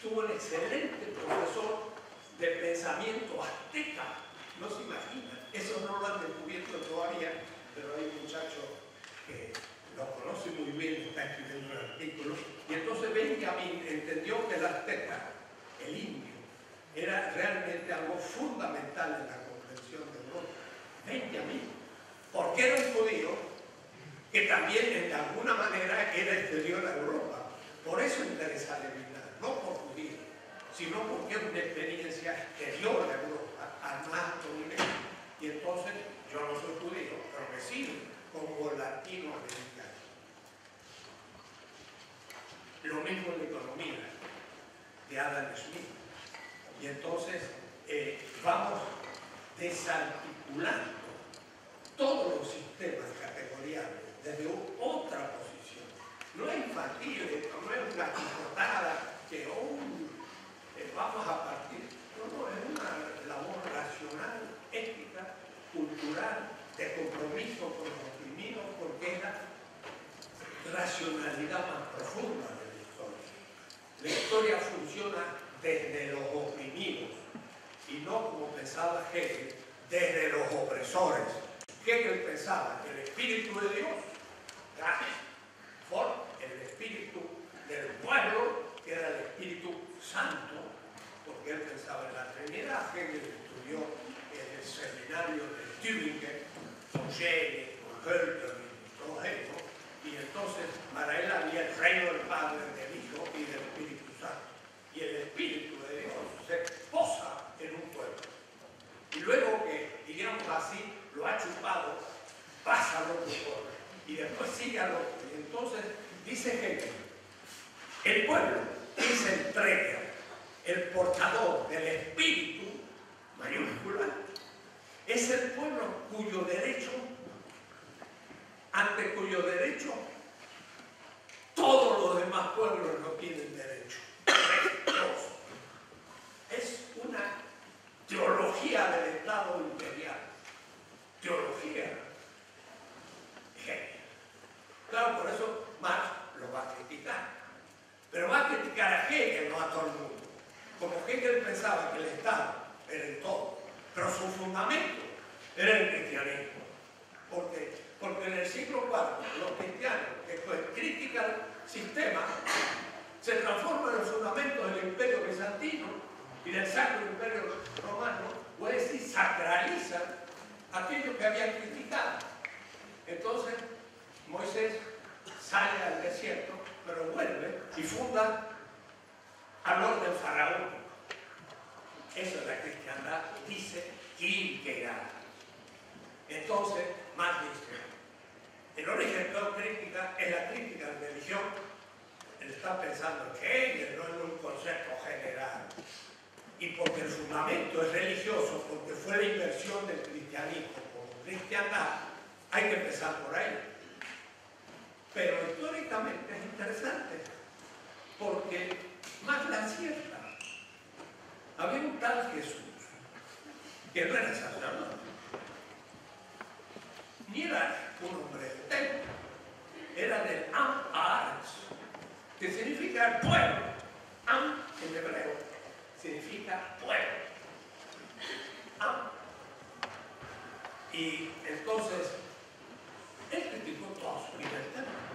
tuvo un excelente profesor de pensamiento azteca, no se imagina, eso no lo han descubierto todavía, pero hay un muchacho que lo conoce muy bien, está escribiendo un artículo, y entonces Benjamin entendió que el azteca, el indio, era realmente algo fundamental en la comprensión de Europa. Benjamin, porque era un judío que también de alguna manera era exterior a Europa. Por eso interesa eliminar, no por judío, sino porque es una experiencia exterior a Europa, al más nivel. Y entonces yo no soy judío, pero me como latinoamericano. Lo mismo en la economía de Adam Smith. Y entonces eh, vamos desarticulando todos los sistemas categoriales desde otra posición. No es infantil, no es una chicotada que oh, eh, vamos a partir. No, no, es una labor racional, ética, cultural, de compromiso con los oprimidos, porque es la racionalidad más profunda de la historia. La historia funciona desde los oprimidos y no como pensaba Hegel, desde los opresores. Hegel pensaba que el espíritu de Dios, por el espíritu del pueblo, que era el Espíritu Santo, porque él pensaba en la Trinidad, Hegel estudió en el seminario de Tübingen, con Schelle, con Hölderlin, todo eso, y entonces para él había el reino del Padre, del Hijo y del Espíritu Santo. Y el Espíritu de Dios se posa en un pueblo. Y luego que, digamos así, lo ha chupado, pasa lo otro pueblo. Y después sigue otro. Y entonces dice que el pueblo que se entrega, el portador del Espíritu, mayúscula, es el pueblo cuyo derecho, ante cuyo derecho todos los demás pueblos no tienen derecho. Es una teología del Estado imperial. Teología. Claro, por eso Marx lo va a criticar. Pero va a criticar a Hegel, no a todo el mundo. Como Hegel pensaba que el Estado era el todo, pero su fundamento era el cristianismo. Porque, porque en el siglo IV los cristianos, después critican el sistema, se transforman en los fundamentos del imperio bizantino y del Sacro Imperio Romano, o es decir, sacralizan aquello que habían criticado. Entonces, Moisés sale al desierto, pero vuelve y funda al orden faraónico. Eso es la cristiandad, dice integral. Entonces, más dice, el origen de la crítica es la crítica de religión. Él está pensando que Hegel no es un concepto general. Y porque el fundamento es religioso, porque fue la inversión del cristianismo como cristiandad, hay que empezar por ahí. Pero históricamente es interesante, porque más la cierta. Había un tal Jesús, que no era sacerdote, ni era un hombre del templo, era del Am Arts, que significa pueblo. Am en hebreo significa pueblo. Am. Y entonces, él criticó toda su vida el templo.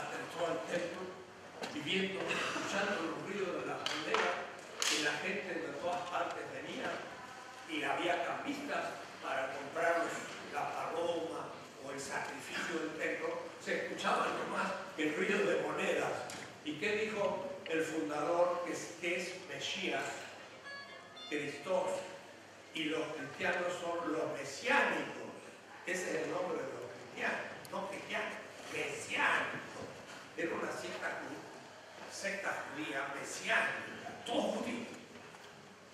Hasta entró al templo, viviendo, escuchando los ruidos de la bandera, y la gente de todas partes venía, y había cambistas para comprar la paloma o el sacrificio del templo, se escuchaba nomás el ruido de monedas. ¿Y qué dijo el fundador que es, que es Mesías, Cristo? Y los cristianos son los mesiánicos. Ese es el nombre de los cristianos, no cristianos, mesiánicos. Era una secta, secta judía mesiánica, todos judíos.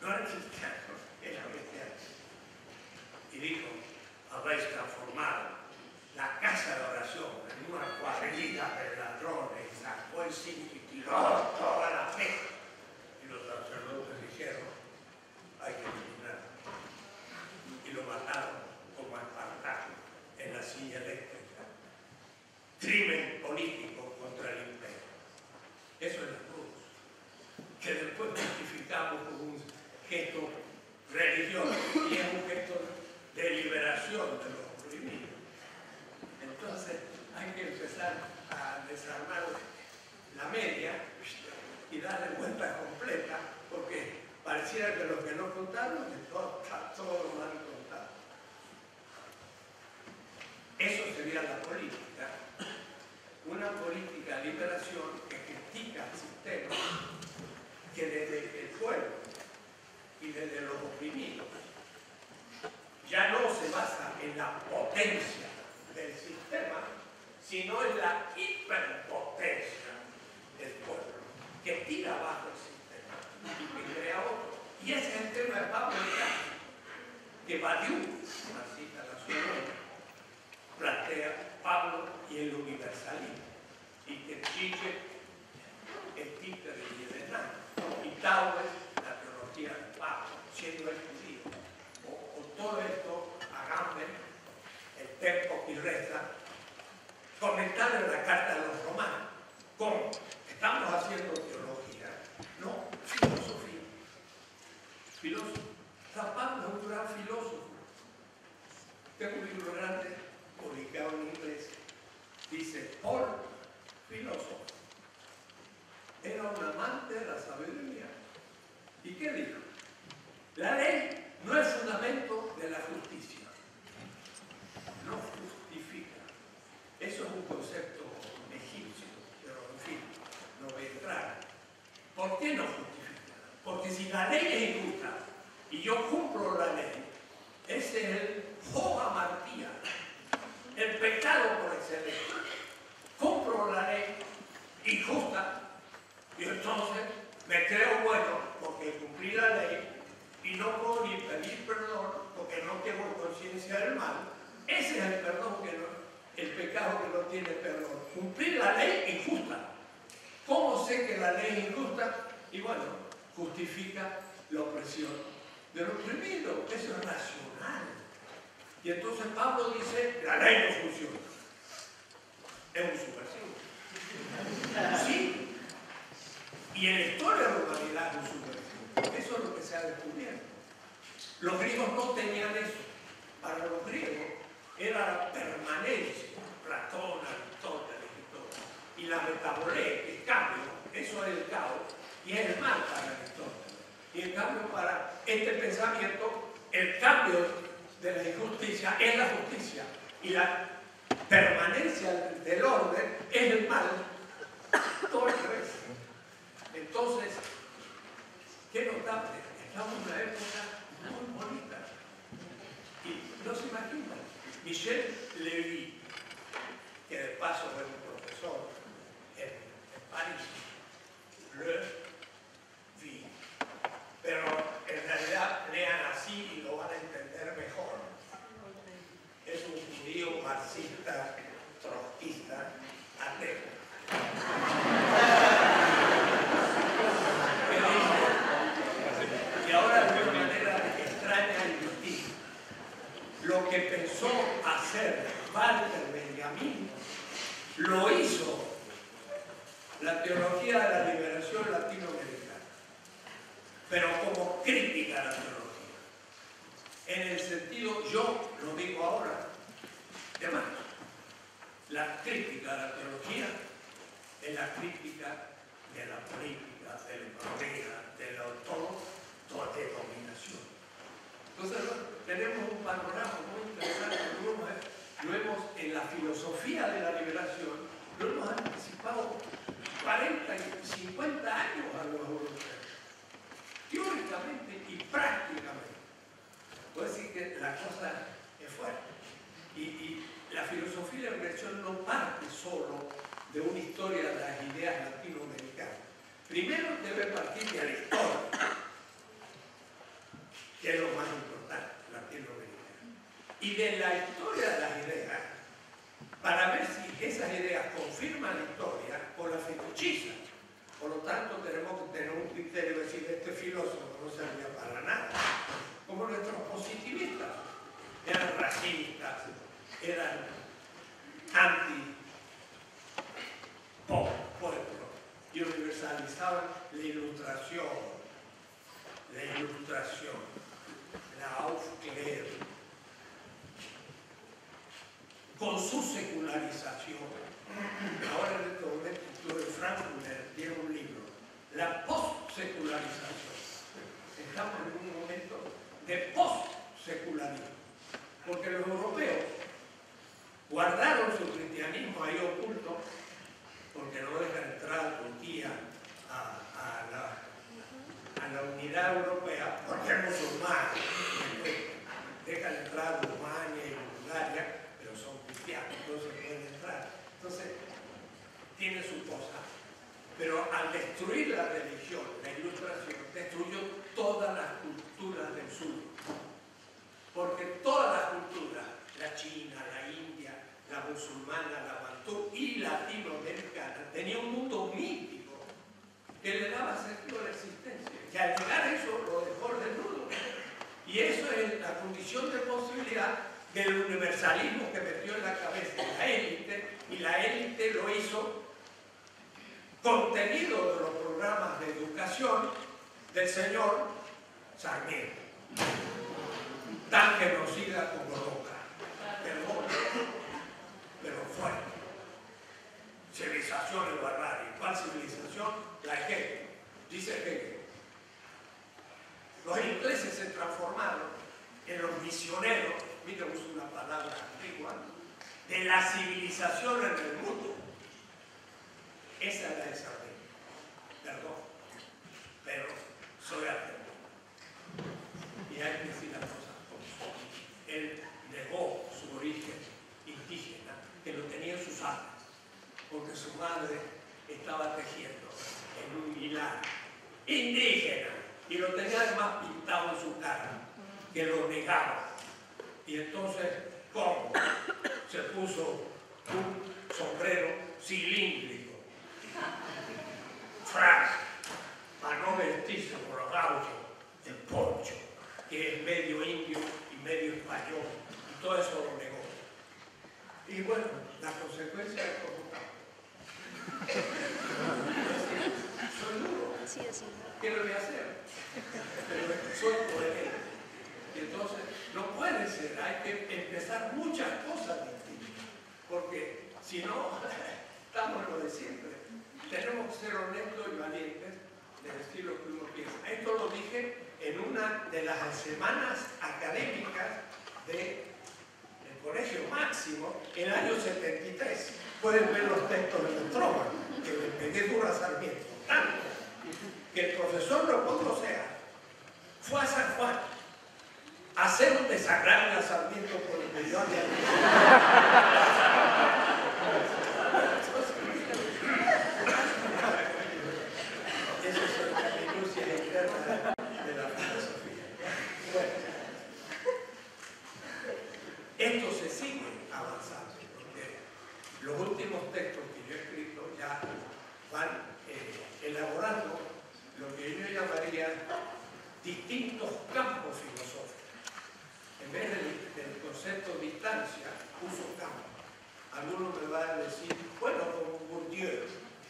No eran cristianos, eran cristianos. Y dijo, habéis transformado la casa de oración en una cuadrilla de ladrones sacó el cinto y tiró toda la fe. Y los sacerdotes dijeron, hay que eliminarlo. Y lo mataron como a Espartaco en la silla eléctrica. Crimen político contra el imperio. Eso es la cruz. Que después justificamos como un gesto religioso y es un gesto de liberación de los oprimidos. Entonces hay que empezar a desarmar la media y darle vuelta completa, porque pareciera que lo que no contaron está todo mal contado. Eso sería la política, una política de liberación que critica el sistema, que desde el pueblo y desde los oprimidos ya no se basa en la potencia del sistema, sino en la hiperpotencia del pueblo, que tira abajo el sistema y que crea otro. Y ese es el tema de Pablo que Badiou, una cita nacional, plantea Pablo y el universalismo, y que Chiche el títere y el enano, Taues la teología de Pablo, siendo el judío. O, o todo esto, Agamben, el tempo y reza, comentar en la carta de los romanos, ¿cómo? Estamos haciendo teología, no filosofía. Filósofo. San Pablo es un gran filósofo. Tengo un libro grande, publicado en inglés, dice, Paul, filósofo, era un amante de la sabiduría. ¿Y qué dijo? La ley no es fundamento de la justicia. No justifica. Eso es un concepto egipcios, pero en fin, no voy a entrar. ¿Por qué no justifica? Porque si la ley es injusta y yo cumplo la ley, ese es el joa martía, el pecado por excelencia. Cumplo la ley injusta y entonces me creo bueno porque cumplí la ley y no puedo ni pedir perdón porque no tengo conciencia del mal. Ese es el perdón que no, el pecado que no tiene perdón. Cumplir la ley injusta. ¿Cómo sé que la ley injusta? Y bueno, justifica la opresión del oprimido. Eso es racional. Y entonces Pablo dice, la ley no funciona. Es un subversivo. Sí. Y en la historia de la humanidad es un subversivo. Eso es lo que se ha descubierto. Los griegos no tenían eso. Para los griegos era la permanencia, Platón, Aristóteles y. Y la metabolé, el cambio, eso es el caos, y es el mal para Aristóteles. Y en cambio para este pensamiento, el cambio de la injusticia es la justicia. Y la permanencia del orden es el mal. Todo al revés. Entonces, qué notable, estamos en una época muy bonita. Y no se imaginan, Michel Levy, que de paso fue un profesor en, en París, Le vi, pero en realidad lean así y lo van a entender mejor. Es un judío marxista, trotskista, ateo. que dice, Y ahora de una manera extraña y distinta, lo que pensó hacer Walter Benjamin lo hizo la teología de la liberación latinoamericana, pero como crítica a la teología. En el sentido, yo lo digo ahora, de más, la crítica a la teología es la crítica de la política, de la economía, de todo, todo de dominación. Entonces, tenemos un panorama muy interesante, lo hemos, en la filosofía de la liberación, lo hemos anticipado 40 y 50 años a los europeos, teóricamente y prácticamente. Puedo decir que la cosa es fuerte. Y, la filosofía de la liberación no parte solo de una historia de las ideas latinoamericanas. Primero debe partir de la historia, que es lo más importante, latinoamericana. Y de la historia de las ideas, para ver si esas ideas confirman la historia o la fetochizan. Por lo tanto, tenemos que tener un criterio de decir, este filósofo no servía para nada. Como nuestros positivistas, eran racistas, eran anti pueblo y universalizaban la ilustración, la ilustración, la Aufklärung, con su secularización. Ahora en este momento Frankfurt, tiene un libro, la post-secularización. Estamos en un momento de post-secularismo, porque los europeos guardaron su cristianismo ahí oculto porque no deja entrar Turquía a, la, unidad europea, porque es musulmán. Dejan entrar a pero cristianos, entonces pueden entrar. Entonces, tiene su cosa. Pero al destruir la religión, la ilustración, destruyó todas las culturas del sur. Porque todas las culturas, la china, la india, la musulmana, la bantú y latinoamericana, tenía un mundo mítico que le daba sentido a la existencia. Que al llegar eso lo dejó desnudo. Y eso es la condición de posibilidad del universalismo que metió en la cabeza la élite, y la élite lo hizo contenido de los programas de educación del señor Sarmiento, tan genocida como loca. Perdón pero fuerte. Civilización y barbarie. ¿Cuál civilización? La que dice que los ingleses se transformaron en los misioneros, mira, uso una palabra antigua, de la civilización en el mundo. Esa es la de Perdón, pero soy argentino. Y hay que decir las cosas como son. Él negó su origen indígena, que lo tenía en sus almas, porque su madre estaba tejiendo en un hilar indígena y lo tenía además pintado en su cara, que lo negaba y entonces, ¿cómo? Se puso un sombrero cilíndrico, frac, para no vestirse por los gauchos, el poncho, que es medio indio y medio español, y todo eso lo negó. Y bueno, la consecuencia es como soy duro. ¿Qué le voy a hacer? Pero soy coherente. Entonces, no puede ser, hay que empezar muchas cosas distintas. Porque si no, estamos lo de siempre. Tenemos que ser honestos y valientes del estilo que uno piensa. Esto lo dije en una de las semanas académicas del Colegio Máximo, en el año 73. Pueden ver los textos de Troma, que le pegué duro a Sarmiento. Tanto que el profesor Leopoldo Sea fue a San Juan hacer un desagrado a por el había Esa es la minucia interna de la filosofía. Bueno, esto se sigue avanzando, porque los últimos textos que yo he escrito ya van eh, elaborando lo que yo llamaría distintos campos filosóficos. En vez del, concepto distancia, uso campo. Algunos me van a decir, bueno, como Bourdieu.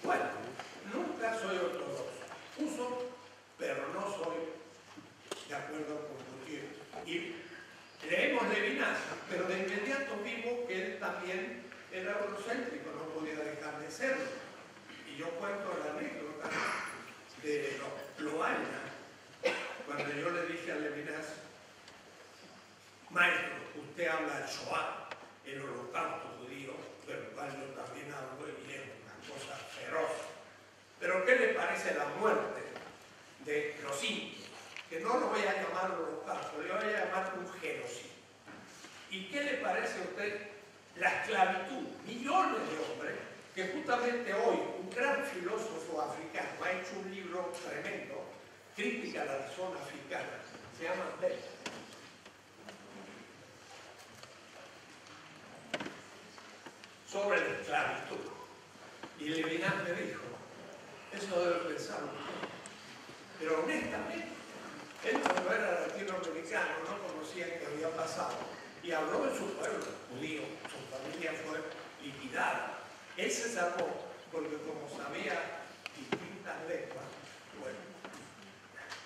Bueno, nunca soy ortodoxo. Uso, pero no soy de acuerdo con Bourdieu. Y leemos Levinas, pero de inmediato vimos que él también era eurocéntrico, no podía dejar de serlo. Y yo cuento la anécdota de Loaina, cuando yo le dije a Levinas, maestro, usted habla del Shoah, el holocausto judío, del cual yo también hablo y es una cosa feroz. Pero ¿qué le parece la muerte de los indios? Que no lo voy a llamar holocausto, le voy a llamar un genocidio. ¿Y qué le parece a usted la esclavitud? Millones de hombres que justamente hoy un gran filósofo africano ha hecho un libro tremendo, crítica a la zona africana, se llama Bell. Sobre la esclavitud. Y Levinas me dijo, eso debe pensar usted. Pero honestamente, él cuando era latinoamericano no conocía qué había pasado y habló de su pueblo judío, su familia fue liquidada. Él se salvó porque como sabía distintas lenguas, bueno,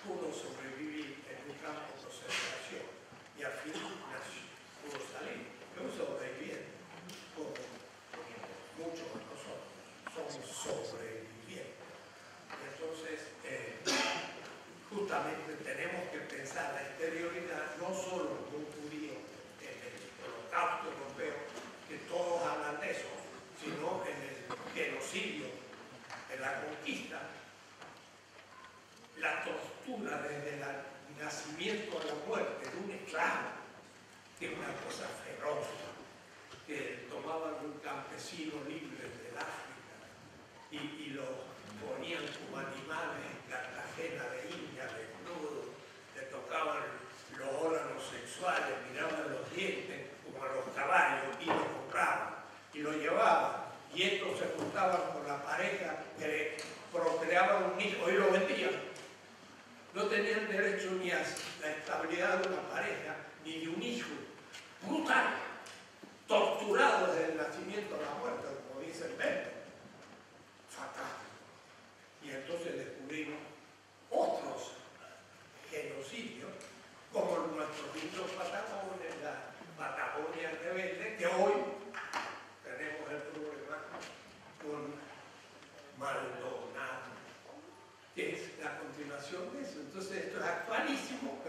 pudo sobrevivir en un campo de concentración y al fin nació, pudo salir. Yo sobreviviendo, como muchos de nosotros Y entonces, eh, justamente tenemos que pensar la exterioridad no solo de un judío en el holocausto europeo, que todos hablan de eso, sino en el genocidio, en la conquista, la tortura desde el nacimiento a la muerte de un esclavo, que es una cosa feroz, que tomaban un campesino libre y, y lo ponían como animales en Cartagena de India, desnudos, le tocaban los órganos sexuales, miraban los dientes como a los caballos y lo compraban y lo llevaban y estos se juntaban con la pareja que le procreaban un hijo y lo vendían. No tenían derecho ni a la estabilidad de una pareja ni de un hijo. Brutal. Torturado desde el nacimiento a la muerte, como dice el Bento. Y entonces descubrimos otros genocidios, como nuestros niños patagones, la Patagonia rebelde, que hoy tenemos el problema con Maldonado, que es la continuación de eso. Entonces esto es actualísimo,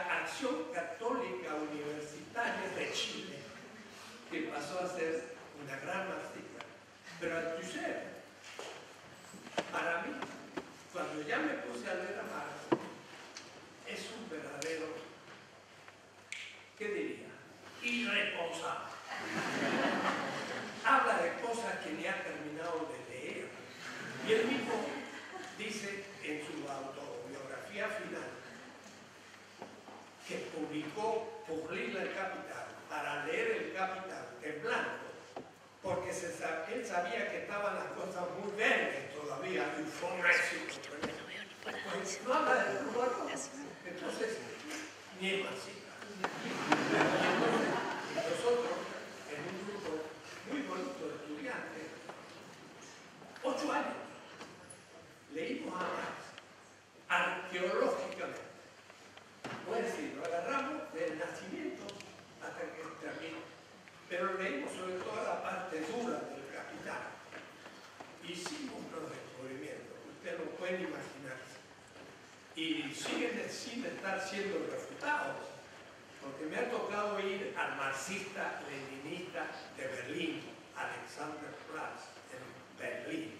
Acción Católica Universitaria de Chile, que pasó a ser una gran marxista. Pero Althusser, para mí, cuando ya me puse a leer a Marx, es un verdadero, ¿qué diría? Irresponsable. Habla de cosas que ni ha terminado de leer. Y él mismo dice en su autobiografía final que publicó Publir el Capital para leer el Capital en blanco, porque se sab- él sabía que estaban las cosas muy verdes todavía, y fue un éxito tremendo. Pues no habla de Uruguay, entonces ni es marxista. Y entonces, nosotros, en un grupo muy bonito de estudiantes, ocho años, leímos a Marx arqueológicamente. Es decir, lo agarramos del nacimiento hasta que terminó. Pero leímos sobre todo la parte dura del capital. Hicimos unos descubrimientos, que ustedes no pueden imaginarse. Y siguen sin estar siendo refutados. Porque me ha tocado ir al marxista leninista de Berlín, Alexanderplatz, en Berlín,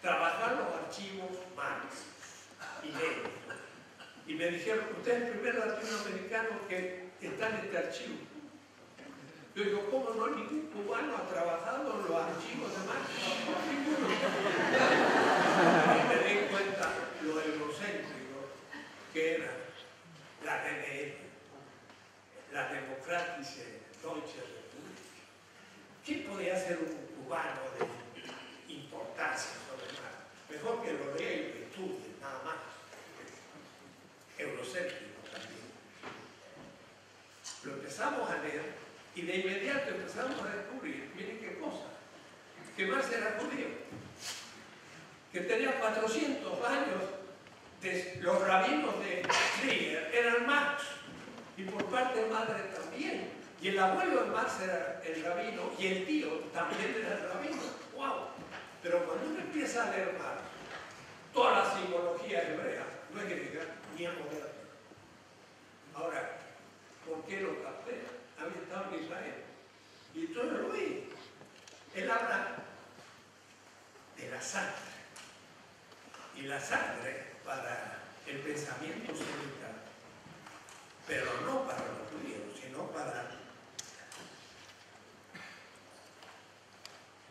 trabajar los archivos Marx y Lenin. Y me dijeron, usted es el primer latinoamericano que está en este archivo. Yo digo, ¿cómo no? Ningún cubano ha trabajado en los archivos de Marx. Ninguno. Y me di cuenta lo eurocéntrico que era la DDR, la Democratische Deutsche Republik. ¿Qué podía hacer un cubano de importancia sobre? Mejor que lo lea y lo estudie, nada más. Eurocéntrico también. Lo empezamos a leer y de inmediato empezamos a descubrir, miren qué cosa, que Marx era judío, que tenía 400 años, los rabinos de Krieger eran Marx, y por parte de madre también. Y el abuelo de Marx era el rabino, y el tío también era el rabino. ¡Wow! Pero cuando uno empieza a leer Marx, toda la simbología hebrea, no es griega ni es moderna. Ahora, ¿por qué lo capté? Había estado en Israel. Y entonces lo vi. Él habla de la sangre. Y la sangre para el pensamiento semita, pero no para los judíos, sino para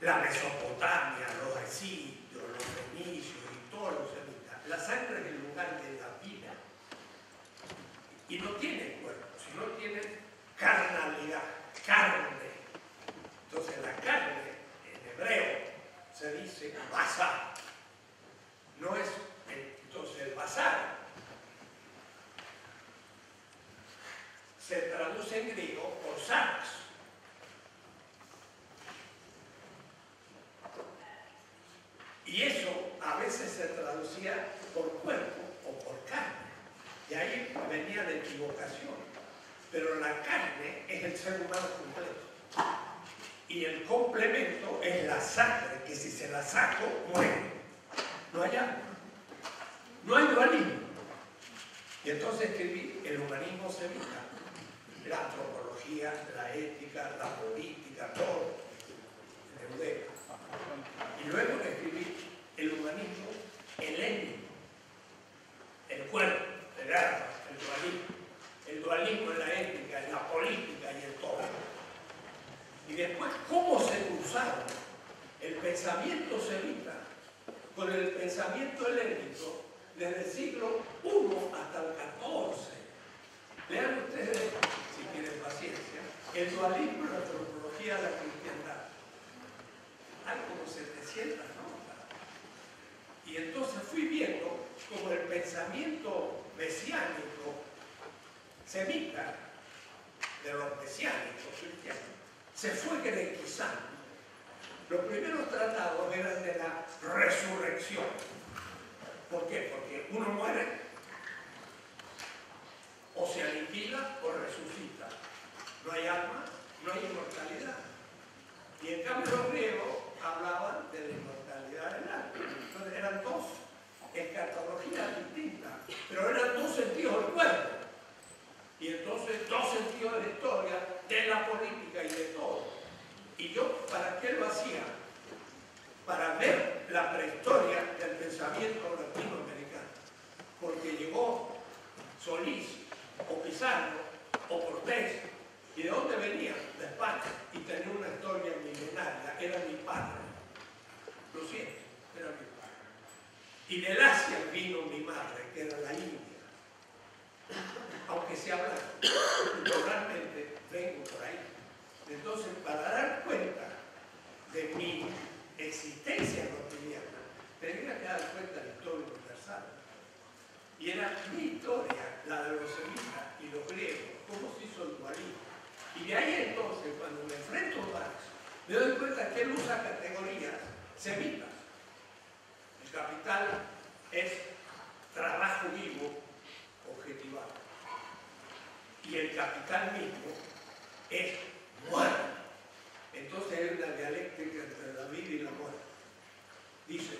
la Mesopotamia, los egipcios, los fenicios y todos los semitas. La sangre es el lugar de la vida. Y no tiene cuerpo, sino tiene carnalidad, carne. Entonces la carne, en hebreo, se dice basar. No es, entonces el basar se traduce en griego por sarx. Y eso a veces se traducía por cuerpo o por carne. Y ahí venía la equivocación. pero la carne es el ser humano completo. Y el complemento es la sangre, que si se la saco, muere. No hay alma. No hay dualismo. Y entonces escribí, el humanismo se evita. La antropología, la ética, la política, todo. Y luego escribí el humanismo helénico, el cuerpo, el alma, el dualismo. El dualismo en la ética, en la política y en todo. Y después, ¿cómo se cruzaron el pensamiento semita con el pensamiento helénico desde el siglo I hasta el XIV? Lean ustedes, si tienen paciencia, el dualismo en la antropología de la cristiandad. Hay como 700 notas. Y entonces fui viendo como el pensamiento mesiánico semita de los mesiánicos cristianos se fue grequizando. Los primeros tratados eran de la resurrección. ¿Por qué? Porque uno muere, o se aniquila o resucita. No hay alma, no hay inmortalidad. Y en cambio los griegos hablaban de la inmortalidad del alma. Entonces eran dos escatologías distintas, pero eran dos sentidos del cuerpo. Y entonces dos sentidos de la historia, de la política y de todo. Y yo, ¿para qué lo hacía? Para ver la prehistoria del pensamiento latinoamericano. Porque llegó Solís, o Pizarro, o Cortés, ¿y de dónde venía? De España. Y tenía una historia milenaria, era mi padre. Lo siento, era mi padre. Y del Asia vino mi madre, que era la India aunque se habla culturalmente, vengo por ahí. Entonces, para dar cuenta de mi existencia cotidiana, tenía que dar cuenta de la historia universal. Y era mi historia, la de los semitas y los griegos, cómo se hizo el dualismo. Y de ahí entonces, cuando me enfrento a Marx, me doy cuenta que él usa categorías semitas. El capital es trabajo vivo objetivado. Y el capital mismo es muerte. Entonces es una dialéctica entre la vida y la muerte. Dice,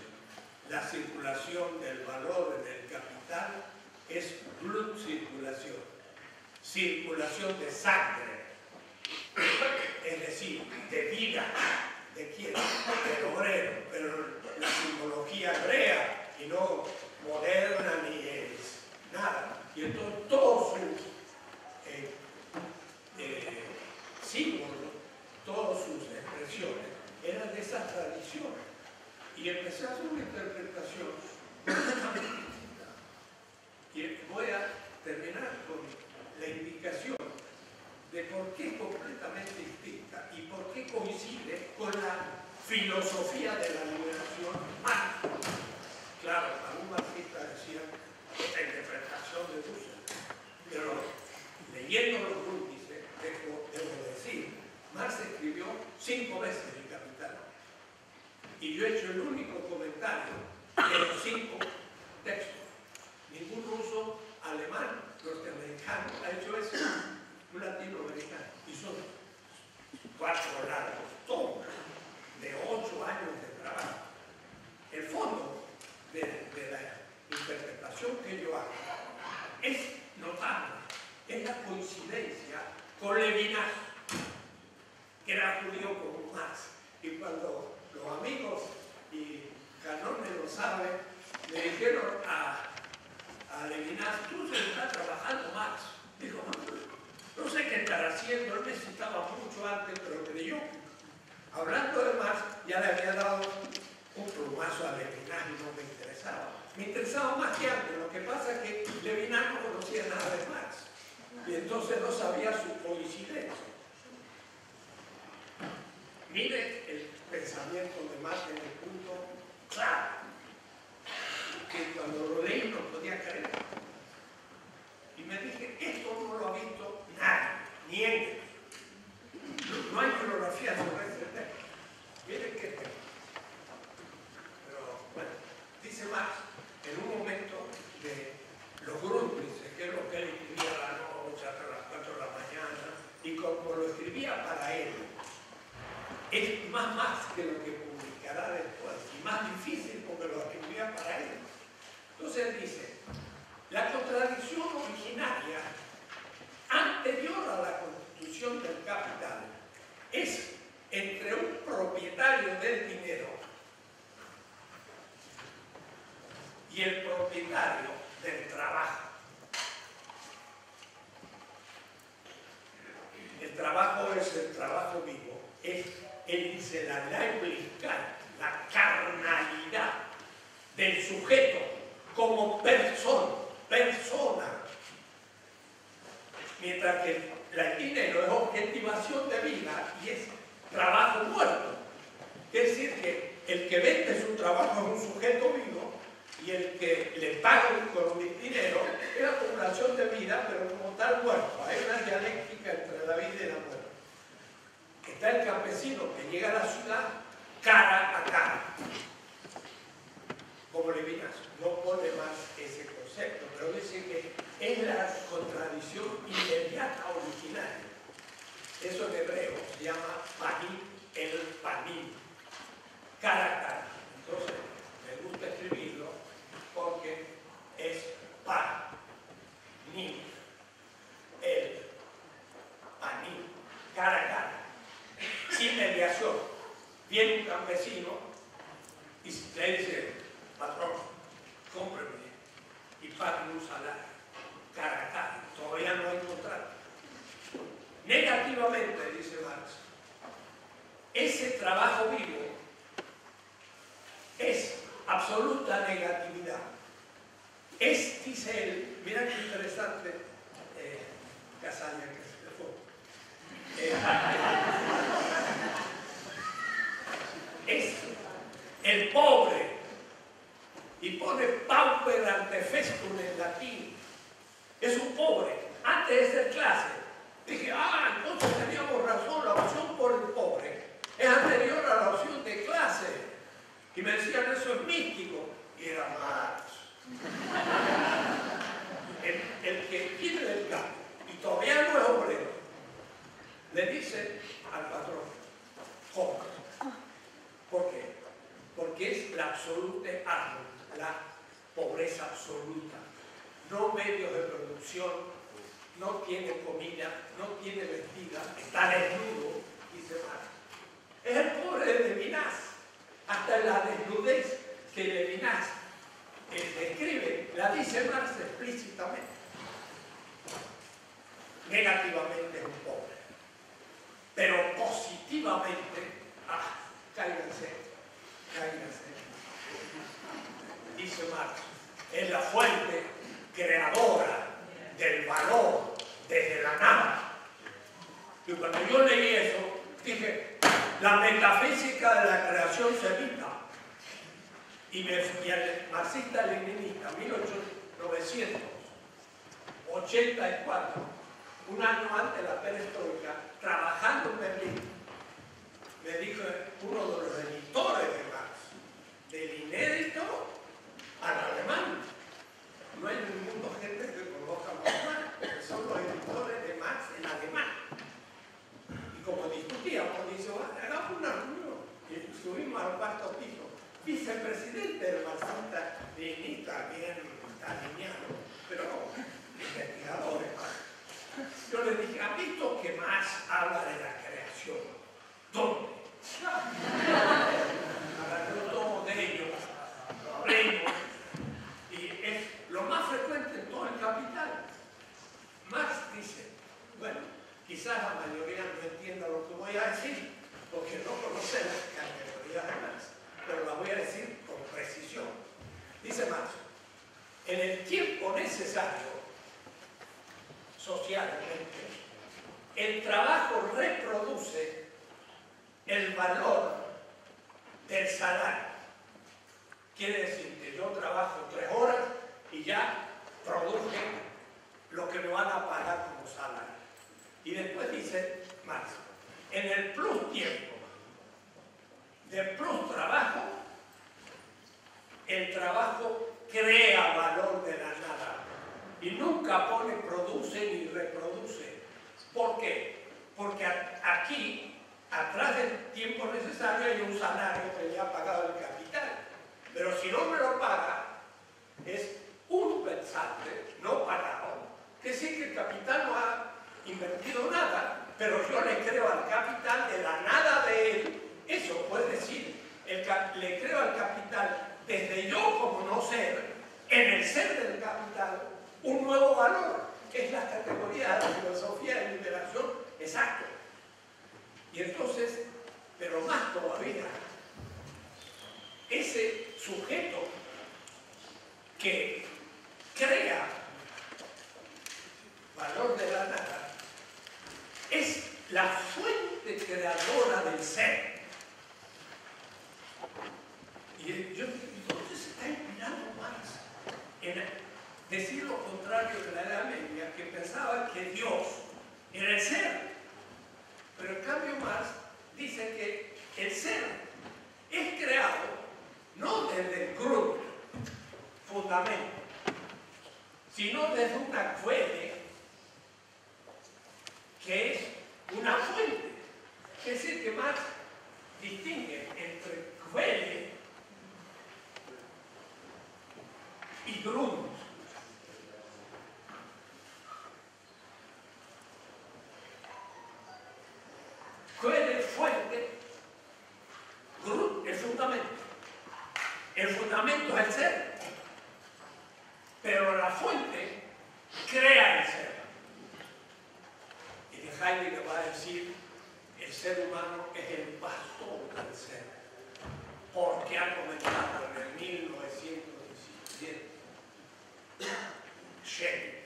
la circulación del valor en el capital es blood circulación, circulación de sangre, es decir, de vida, de quién, del obrero, pero la simbología hebrea y no moderna ni es nada. Y entonces todos sus eh, eh, símbolos, todas sus expresiones eran de esas tradiciones. Y empecé a hacer una interpretación Y voy a terminar con la indicación de por qué es completamente distinta y por qué coincide con la filosofía de la liberación mágica. Claro, algún marxista decía esta interpretación de Dussel, pero leyendo los índices, Marx escribió cinco veces el capital. Y yo he hecho el único comentario de los cinco textos. Ningún ruso, alemán, norteamericano ha hecho eso, ese trabajo vivo es absoluta negatividad. Es, dice él, mira qué interesante, eh, Casaña que se fue. Eh, es el pobre y pone pauper ante festum en latín. Es un pobre, antes de ser clase. Dije, ah, entonces teníamos razón, la opción por el es anterior a la opción de clase. Y me decían, eso es místico. Y era Marx. El, el que viene del campo y todavía no es obrero, le dice al patrón, compra. ¿Por qué? Porque es la absoluta arma, la pobreza absoluta. No medios de producción, no tiene comida, no tiene vestida, está desnudo, dice Marx. Es el pobre de Levinas, hasta la desnudez que Levinas describe, la dice Marx explícitamente. Negativamente es un pobre, pero positivamente, ah, cáiganse, cáiganse. Dice Marx, es la fuente creadora del valor desde la nada. Y cuando yo leí eso, dije, la metafísica de la creación se evita. Y, me, y el marxista-leninista, 1884, un año antes de la perestroika, trabajando en Berlín, me dijo uno de los editores de Marx, del inédito al alemán. No hay en el mundo gente que conozca a Marx, porque son los editores de Marx en alemán. Como discutíamos, dice, "Ah, hagamos una reunión. Y subimos al cuarto piso. Vicepresidente del marxista leninista, bien alineado, pero investigadores. Yo le dije, ¿ha visto que más habla de la creación? ¿Dónde? Ahora yo tomo de ellos, aprendo, y es lo más frecuente en todo el capital. Marx dice, bueno, quizás la mayoría no entienda lo que voy a decir, porque no conoce las categorías de Marx, pero la voy a decir con precisión. Dice Marx, en el tiempo necesario, socialmente, el trabajo reproduce el valor del salario. Quiere decir que yo trabajo tres horas y ya produje lo que me van a pagar como salario. Y después dice Marx, en el plus tiempo, del plus trabajo, el trabajo crea valor de la nada y nunca pone produce ni reproduce. ¿Por qué? porque aquí, atrás del tiempo necesario, hay un salario que le ha pagado el capital. Pero si no me lo paga, es un pensante no pagado, que sí que el capital no ha invertido nada, pero yo le creo al capital de la nada de él. Eso puede decir, le creo al capital desde yo como no ser, en el ser del capital, un nuevo valor, que es la categoría de la filosofía de liberación exacto. Y entonces, pero más todavía, ese sujeto que crea valor de la nada es la fuente creadora del ser. Y yo entonces se está inspirando más en decir lo contrario de la Edad Media, que pensaba que Dios era el ser. Pero en cambio Marx dice que el ser es creado no desde el Grund, fundamento, sino desde una fuente que es una fuente. Es decir, que Marx distingue entre Quelle y Grund. Quelle fuente, Grund el fundamento. El fundamento es el ser, pero la fuente crea el ser. Heidegger va a decir, el ser humano es el pastor del ser, porque ha comentado en el 1917 Shelley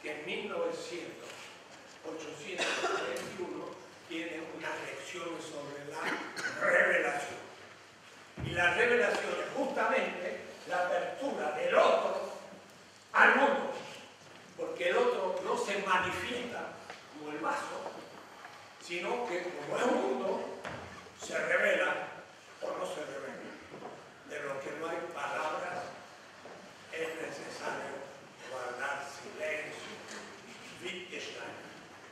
que en 1841 tiene unas lecciones sobre la revelación. Y la revelación es justamente la apertura del otro al mundo, porque el otro no se manifiesta como el vaso, sino que como es un mundo, se revela o no se revela. De lo que no hay palabras, es necesario guardar silencio. Wittgenstein,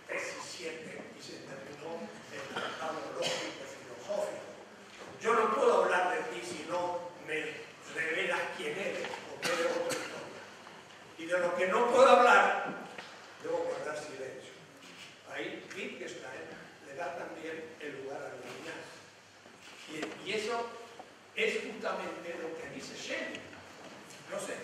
tesis 7, y se terminó el tratado lógico filosófico. Yo no puedo hablar de ti si no me revelas quién eres, porque eres otra historia. Y de lo que no puedo hablar, debo guardar silencio. Ahí Wittgenstein le da también el lugar a la y, y eso es justamente lo que dice Schelling. No se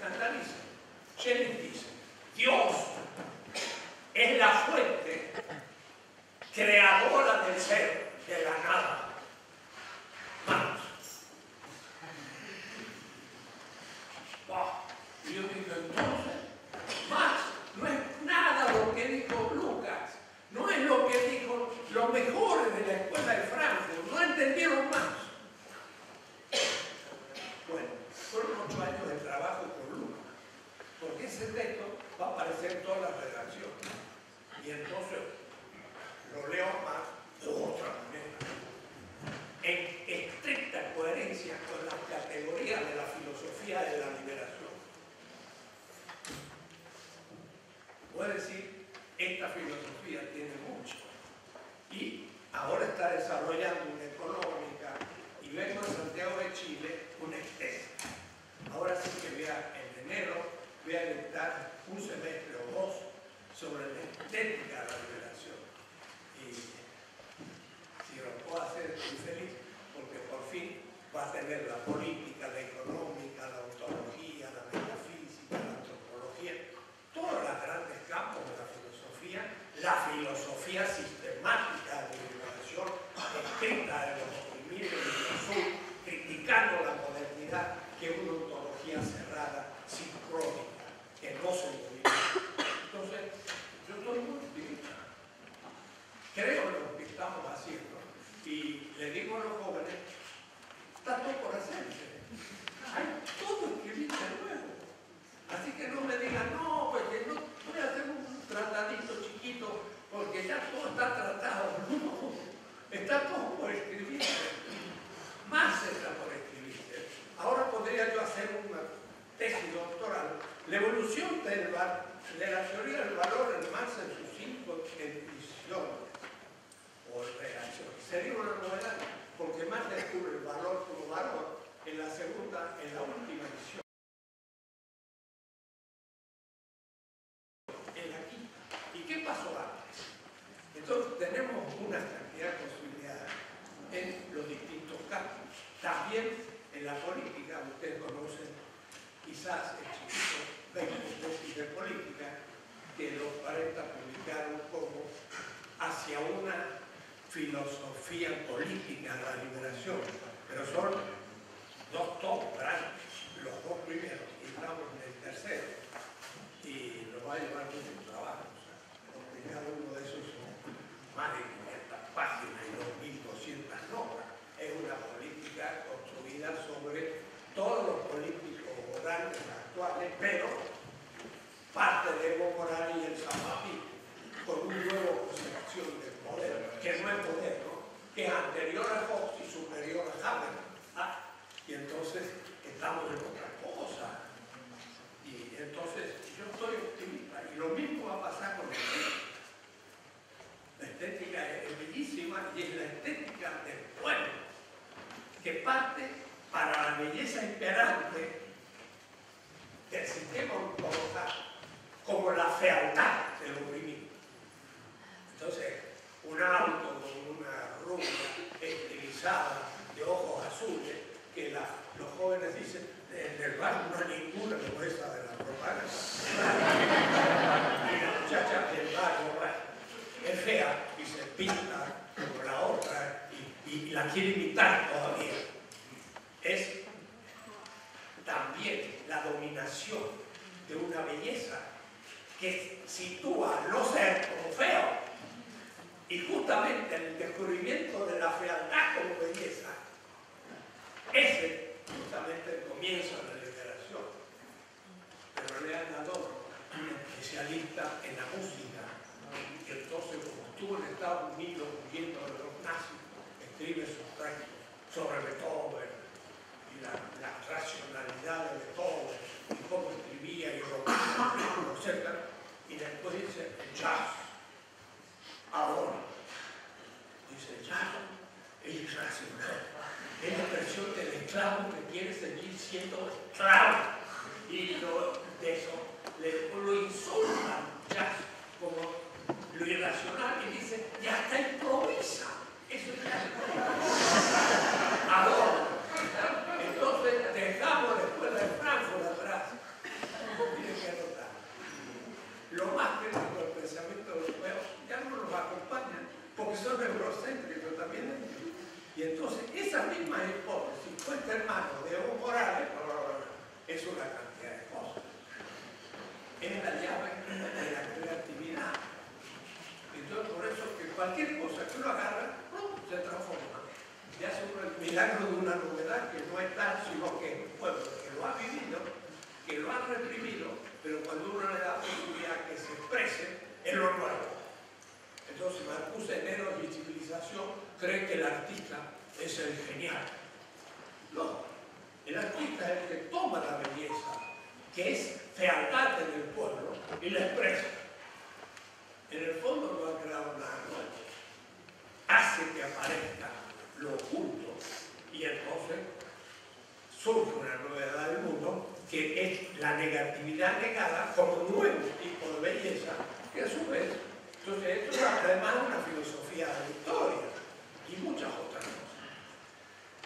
muchas otras cosas.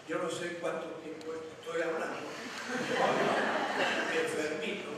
Yo no sé cuánto tiempo estoy hablando, enfermito.